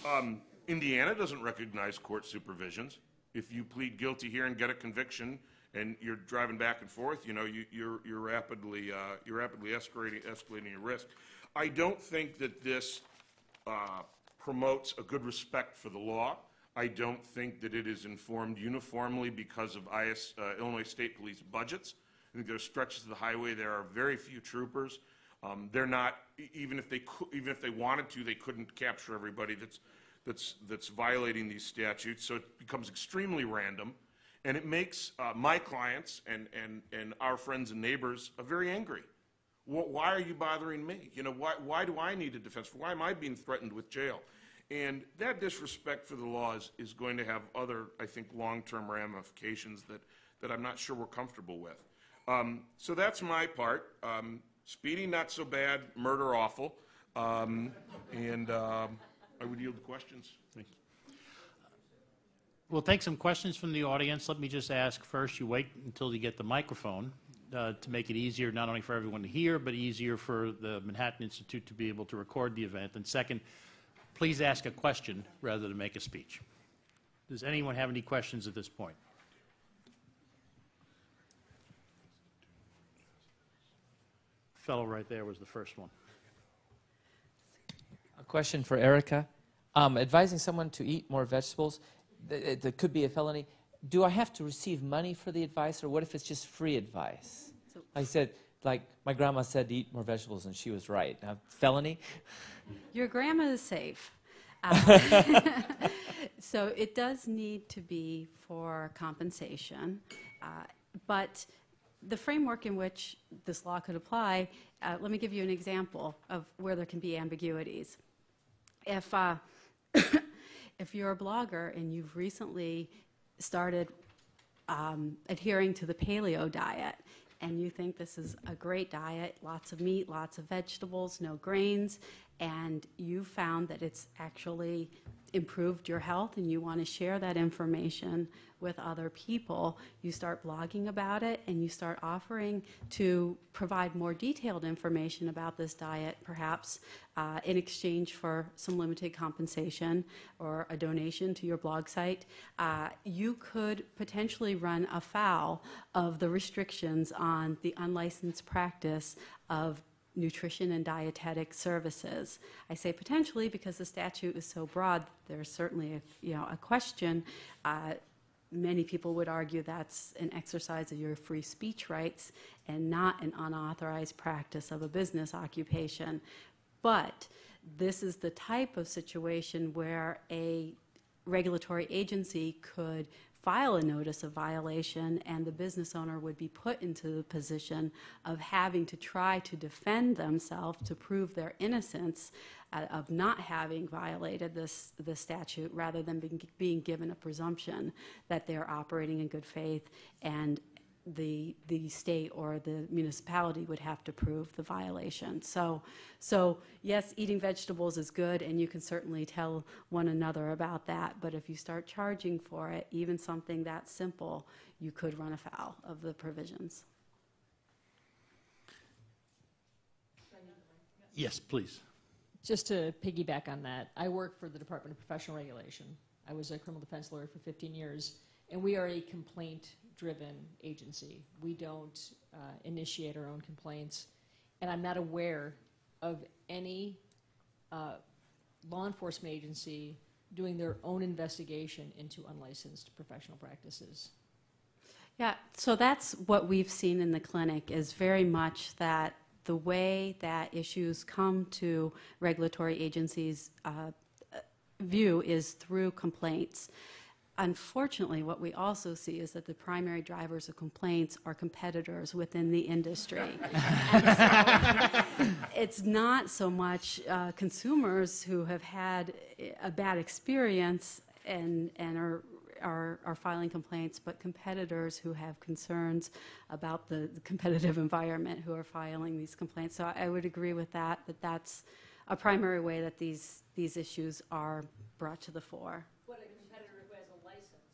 Um, Indiana doesn't recognize court supervisions. If you plead guilty here and get a conviction, and you're driving back and forth, you know, you, you're, you're rapidly, uh, you're rapidly escalating, escalating your risk. I don't think that this uh, promotes a good respect for the law. I don't think that it is informed uniformly because of IS, uh, Illinois State Police budgets. I think there are stretches of the highway, there are very few troopers. Um, They're not, even if they, even if they wanted to, they couldn't capture everybody that's, that's, that's violating these statutes. So it becomes extremely random. And it makes uh, my clients and, and, and our friends and neighbors uh, very angry. Wh- Why are you bothering me? You know, why, why do I need a defense? Why am I being threatened with jail? And that disrespect for the law is, is going to have other, I think, long-term ramifications that, that I'm not sure we're comfortable with. Um, so that's my part. Um, speeding, not so bad. Murder, awful. Um, and um, I would yield to questions. Thank you. We'll take some questions from the audience. Let me just ask first, you wait until you get the microphone uh, to make it easier, not only for everyone to hear, but easier for the Manhattan Institute to be able to record the event. And second, please ask a question rather than make a speech. Does anyone have any questions at this point? Fellow right there was the first one. A question for Erika. Um, advising someone to eat more vegetables, th- that could be a felony. Do I have to receive money for the advice, or what if it's just free advice? So- I said, like my grandma said, to eat more vegetables, and she was right. Now, felony? Your grandma is safe. Uh, [LAUGHS] [LAUGHS] so it does need to be for compensation, uh, but the framework in which this law could apply, uh, let me give you an example of where there can be ambiguities. If, uh, [COUGHS] if you're a blogger and you've recently started um, adhering to the paleo diet, and you think this is a great diet, lots of meat, lots of vegetables, no grains, and you found that it's actually improved your health and you want to share that information with other people, you start blogging about it and you start offering to provide more detailed information about this diet, perhaps uh, in exchange for some limited compensation or a donation to your blog site. Uh, you could potentially run afoul of the restrictions on the unlicensed practice of nutrition and dietetic services. I say potentially because the statute is so broad. There's certainly a, you know a question. Uh, many people would argue that's an exercise of your free speech rights and not an unauthorized practice of a business occupation. But this is the type of situation where a regulatory agency could file a notice of violation and the business owner would be put into the position of having to try to defend themselves to prove their innocence uh, of not having violated this the statute rather than being, being given a presumption that they're operating in good faith and the the state or the municipality would have to prove the violation. So so yes, eating vegetables is good and you can certainly tell one another about that, but if you start charging for it, even something that simple, you could run afoul of the provisions. Yes, please. Just to piggyback on that, I work for the Department of Professional Regulation. I was a criminal defense lawyer for 15 years, and we are a complaint driven agency. We don't uh, initiate our own complaints, and I'm not aware of any uh, law enforcement agency doing their own investigation into unlicensed professional practices. Yeah, so that's what we've seen in the clinic is very much that the way that issues come to regulatory agencies' uh, view is through complaints. Unfortunately, what we also see is that the primary drivers of complaints are competitors within the industry. [LAUGHS] so it's not so much uh, consumers who have had a bad experience and, and are, are, are filing complaints, but competitors who have concerns about the, the competitive environment who are filing these complaints. So I would agree with that, that that's a primary way that these, these issues are brought to the fore. But a competitor who has a license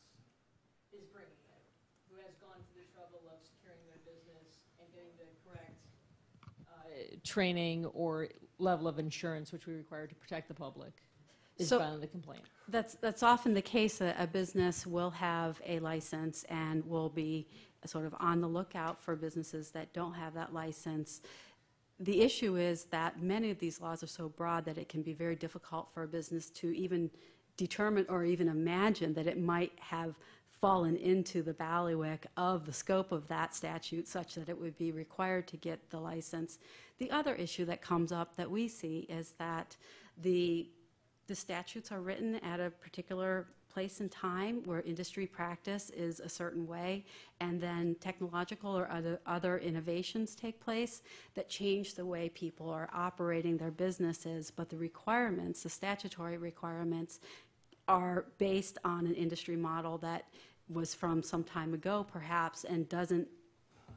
is bringing it, who has gone to the trouble of securing their business and getting the correct uh, training or level of insurance which we require to protect the public is So- filing the complaint. That's, that's often the case. A, a business will have a license and will be sort of on the lookout for businesses that don't have that license. The issue is that many of these laws are so broad that it can be very difficult for a business to even determine or even imagine that it might have fallen into the bailiwick of the scope of that statute such that it would be required to get the license. The other issue that comes up that we see is that the the statutes are written at a particular place and time where industry practice is a certain way, and then technological or other, other innovations take place that change the way people are operating their businesses. But the requirements, the statutory requirements, are based on an industry model that was from some time ago, perhaps, and doesn't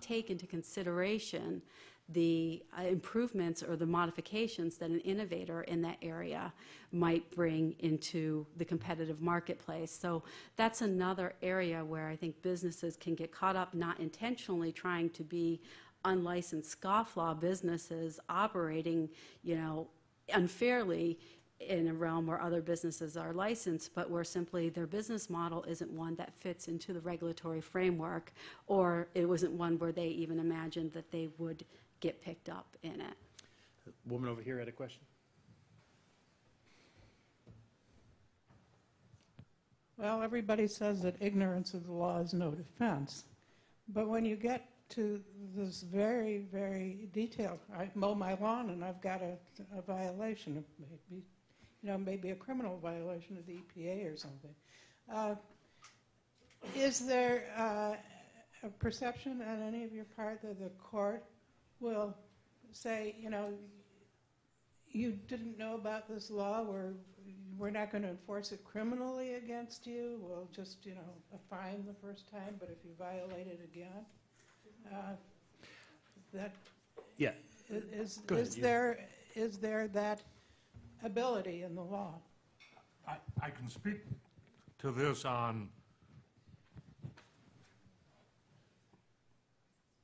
take into consideration the uh, improvements or the modifications that an innovator in that area might bring into the competitive marketplace. So that's another area where I think businesses can get caught up not intentionally trying to be unlicensed scofflaw businesses operating, you know, unfairly in a realm where other businesses are licensed, but where simply their business model isn't one that fits into the regulatory framework, or it wasn't one where they even imagined that they would get picked up in it. The Woman over here had a question. Well, everybody says that ignorance of the law is no defense. But when you get to this very, very detailed, I mow my lawn and I've got a, a violation, maybe, you know, maybe a criminal violation of the EPA or something. Uh, is there uh, a perception on any of your part that the court will say, you know, you didn't know about this law, where we're not going to enforce it criminally against you, we'll just, you know, a fine the first time, but if you violate it again, uh, that, Yeah. is, ahead, is you- there, is there that ability in the law? I, I can speak to this on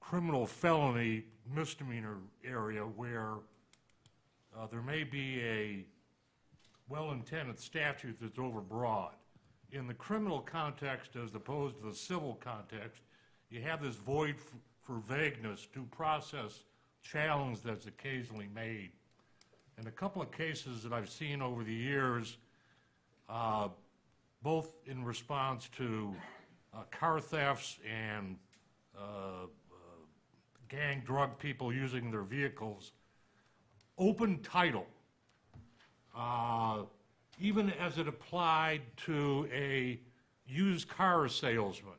criminal felony misdemeanor area where uh, there may be a well-intended statute that's overbroad. In the criminal context as opposed to the civil context, you have this void for vagueness, due process challenge that's occasionally made. In a couple of cases that I've seen over the years, uh, both in response to uh, car thefts and uh, uh, gang drug people using their vehicles, open title, uh, even as it applied to a used car salesman.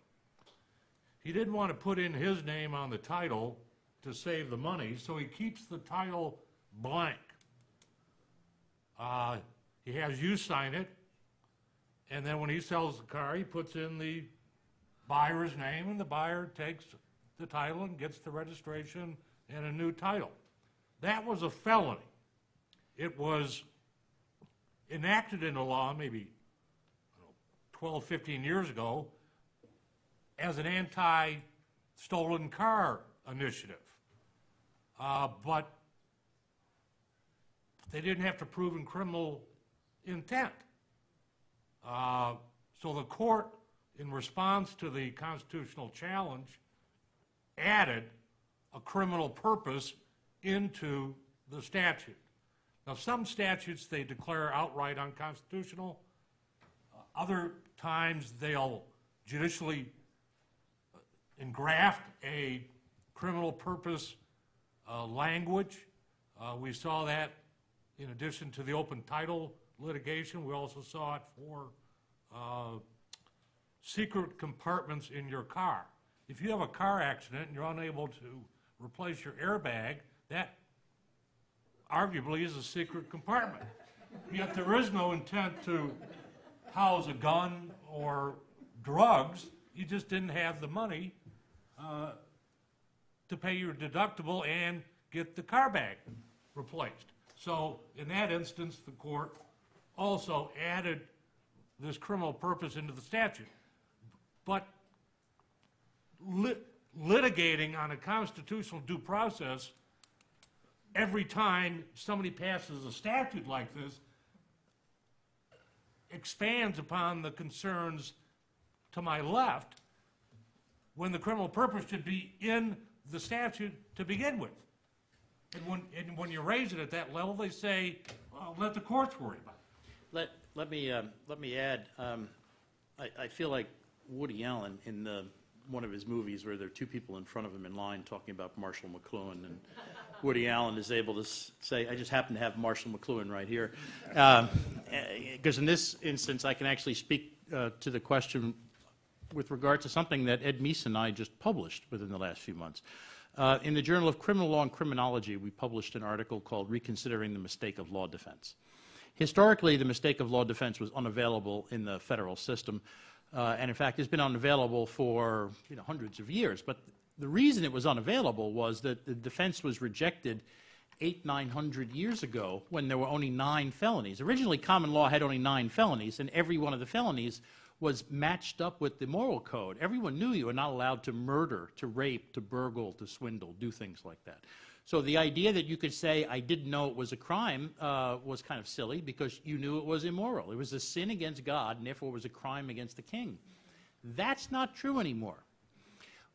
He didn't want to put in his name on the title to save the money, so he keeps the title blank. Uh, He has you sign it, and then when he sells the car, he puts in the buyer's name, and the buyer takes the title and gets the registration and a new title. That was a felony. It was enacted into law maybe know, 12, 15 years ago as an anti-stolen car initiative. Uh, But they didn't have to prove in criminal intent. Uh, So the court, in response to the constitutional challenge, added a criminal purpose into the statute. Now, some statutes they declare outright unconstitutional. Uh, Other times, they'll judicially uh, engraft a criminal purpose uh, language. Uh, We saw that in addition to the open title litigation. We also saw it for uh, secret compartments in your car. If you have a car accident and you're unable to replace your airbag, that arguably is a secret compartment. Yet there is no intent to house a gun or drugs. You just didn't have the money uh, to pay your deductible and get the car bag replaced. So in that instance, the court also added this criminal purpose into the statute. But lit- litigating on a constitutional due process, every time somebody passes a statute like this, expands upon the concerns to my left, when the criminal purpose should be in the statute to begin with. And when, and when you raise it at that level, they say, well, let the courts worry about it. Let, let me, um, let me add, um, I, I feel like Woody Allen in the, one of his movies where there are two people in front of him in line talking about Marshall McLuhan, and Woody Allen is able to say, I just happen to have Marshall McLuhan right here. Because in this instance, I can actually speak uh, to the question with regard to something that Ed Meese and I just published within the last few months. Uh, in the Journal of Criminal Law and Criminology, we published an article called Reconsidering the Mistake of Law Defense. Historically, the mistake of law defense was unavailable in the federal system, uh, and in fact, it's been unavailable for you know, hundreds of years. But the reason it was unavailable was that the defense was rejected eight, nine hundred years ago when there were only nine felonies. Originally, common law had only nine felonies, and every one of the felonies was matched up with the moral code. Everyone knew you were not allowed to murder, to rape, to burgle, to swindle, do things like that. So the idea that you could say, I didn't know it was a crime, uh, was kind of silly because you knew it was immoral. It was a sin against God, and therefore it was a crime against the king. That's not true anymore.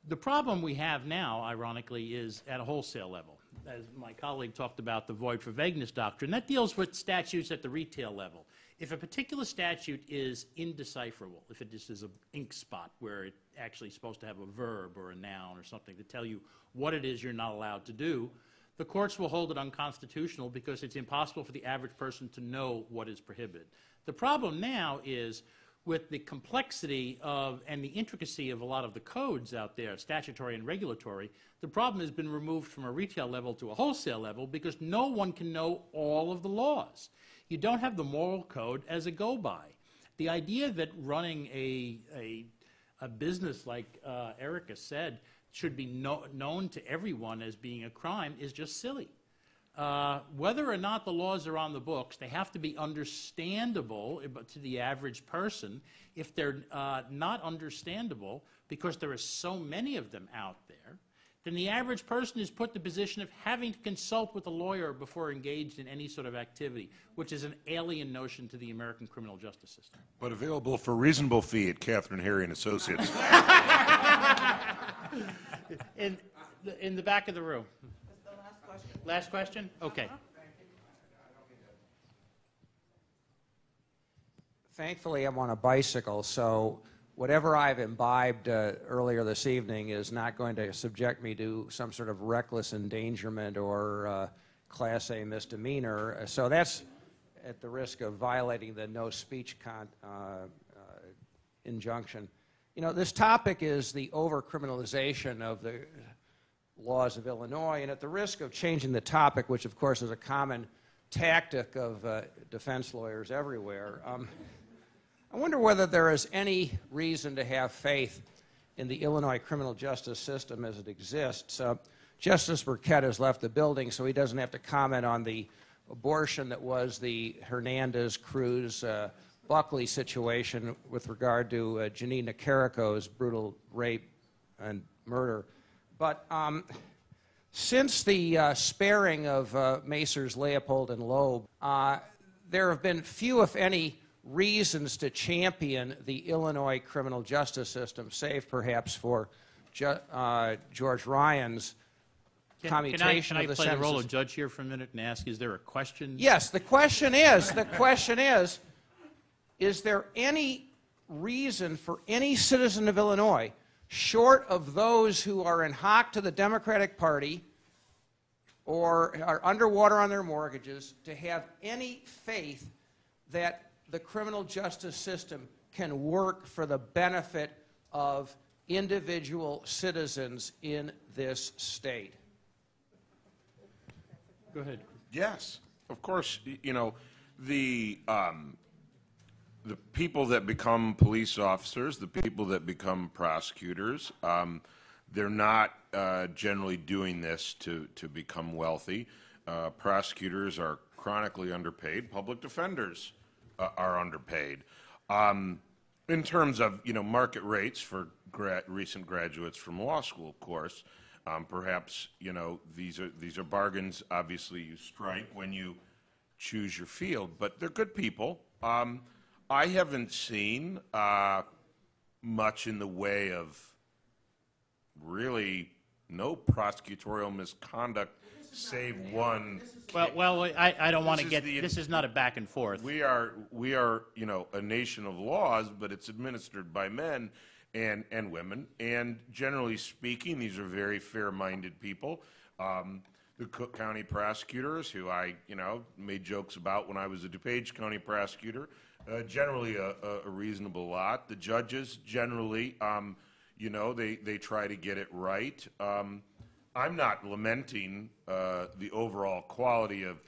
The problem we have now, ironically, is at a wholesale level. As my colleague talked about the void for vagueness doctrine, that deals with statutes at the retail level. If a particular statute is indecipherable, if it just is an ink spot where it actually is supposed to have a verb or a noun or something to tell you what it is you're not allowed to do, the courts will hold it unconstitutional because it's impossible for the average person to know what is prohibited. The problem now is with the complexity of and the intricacy of a lot of the codes out there, statutory and regulatory, the problem has been removed from a retail level to a wholesale level because no one can know all of the laws. You don't have the moral code as a go by. The idea that running a, a, a business like uh, Erika said should be kno- known to everyone as being a crime is just silly. Uh, whether or not the laws are on the books, they have to be understandable uh, to the average person. If they're uh, not understandable, because there are so many of them out there, then the average person is put in the position of having to consult with a lawyer before engaged in any sort of activity, which is an alien notion to the American criminal justice system. But available for reasonable fee at Kathryn Harry and Associates. [LAUGHS] In the, in the back of the room. Last question? Okay. Thankfully, I'm on a bicycle, so whatever I've imbibed uh, earlier this evening is not going to subject me to some sort of reckless endangerment or uh, Class A misdemeanor. So that's at the risk of violating the no speech uh, uh, injunction. You know, this topic is the overcriminalization of the laws of Illinois, and at the risk of changing the topic, which of course is a common tactic of uh, defense lawyers everywhere, um, I wonder whether there is any reason to have faith in the Illinois criminal justice system as it exists. Uh, Justice Birkett has left the building, so he doesn't have to comment on the abortion that was the Hernandez Cruz uh, Buckley situation with regard to uh, Jeanine Nicarico's brutal rape and murder. But um, since the uh, sparing of uh, Macers Leopold and Loeb, uh, there have been few, if any, reasons to champion the Illinois criminal justice system, save perhaps for uh, George Ryan's Can, can I, commutation can I of the play the role of judge here for a minute and ask, is there a question? Yes, the question is, the question is, is there any reason for any citizen of Illinois, short of those who are in hock to the Democratic Party or are underwater on their mortgages, to have any faith that the criminal justice system can work for the benefit of individual citizens in this state? Go ahead. Yes, of course. You know, the um, the people that become police officers, the people that become prosecutors, um, they're not uh, generally doing this to to become wealthy. Uh, prosecutors are chronically underpaid. Public defenders are underpaid. Um, in terms of you know market rates for recent graduates from law school, of course, um, perhaps you know these are these are bargains. Obviously, you strike when you choose your field, but they're good people. Um, I haven't seen uh, much in the way of really no prosecutorial misconduct, save one Well, well, I, I don't want to is get, the- this is not a back and forth. we are we are you know a nation of laws, but it's administered by men and and women. And generally speaking, these are very fair-minded people. Um, the Cook County prosecutors, who I you know made jokes about when I was a DuPage County prosecutor, uh, generally a, a, a reasonable lot. The judges generally, um, you know, they they try to get it right. Um, I'm not lamenting uh, the overall quality of,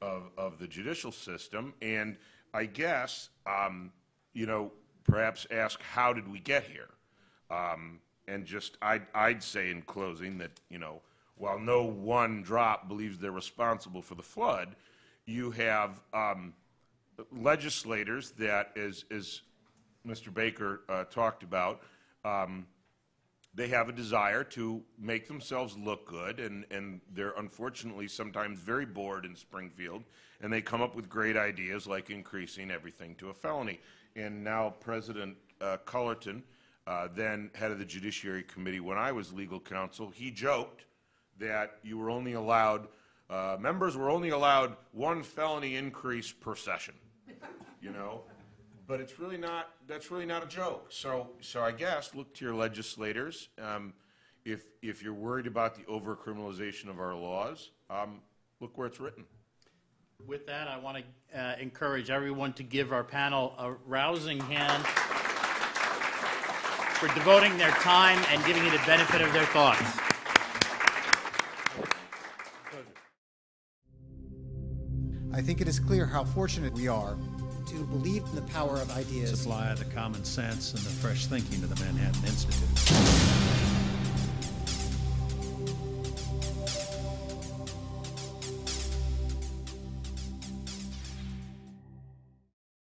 of, of the judicial system, and I guess, um, you know, perhaps ask how did we get here? Um, and just, I'd, I'd say in closing that, you know, while no one drop believes they're responsible for the flood, you have um, legislators that, as, as Mr. Baker uh, talked about, um, they have a desire to make themselves look good, and, and they're unfortunately sometimes very bored in Springfield, and they come up with great ideas like increasing everything to a felony. And now President uh, Cullerton, uh, then head of the Judiciary Committee when I was legal counsel, he joked that you were only allowed, uh, members were only allowed one felony increase per session, you know? But it's really not, that's really not a joke. So, so I guess, look to your legislators. Um, if, if you're worried about the overcriminalization of our laws, um, look where it's written. With that, I want to uh, encourage everyone to give our panel a rousing hand for devoting their time and giving you the benefit of their thoughts. I think it is clear how fortunate we are to believe in the power of ideas. Supply the common sense and the fresh thinking of the Manhattan Institute.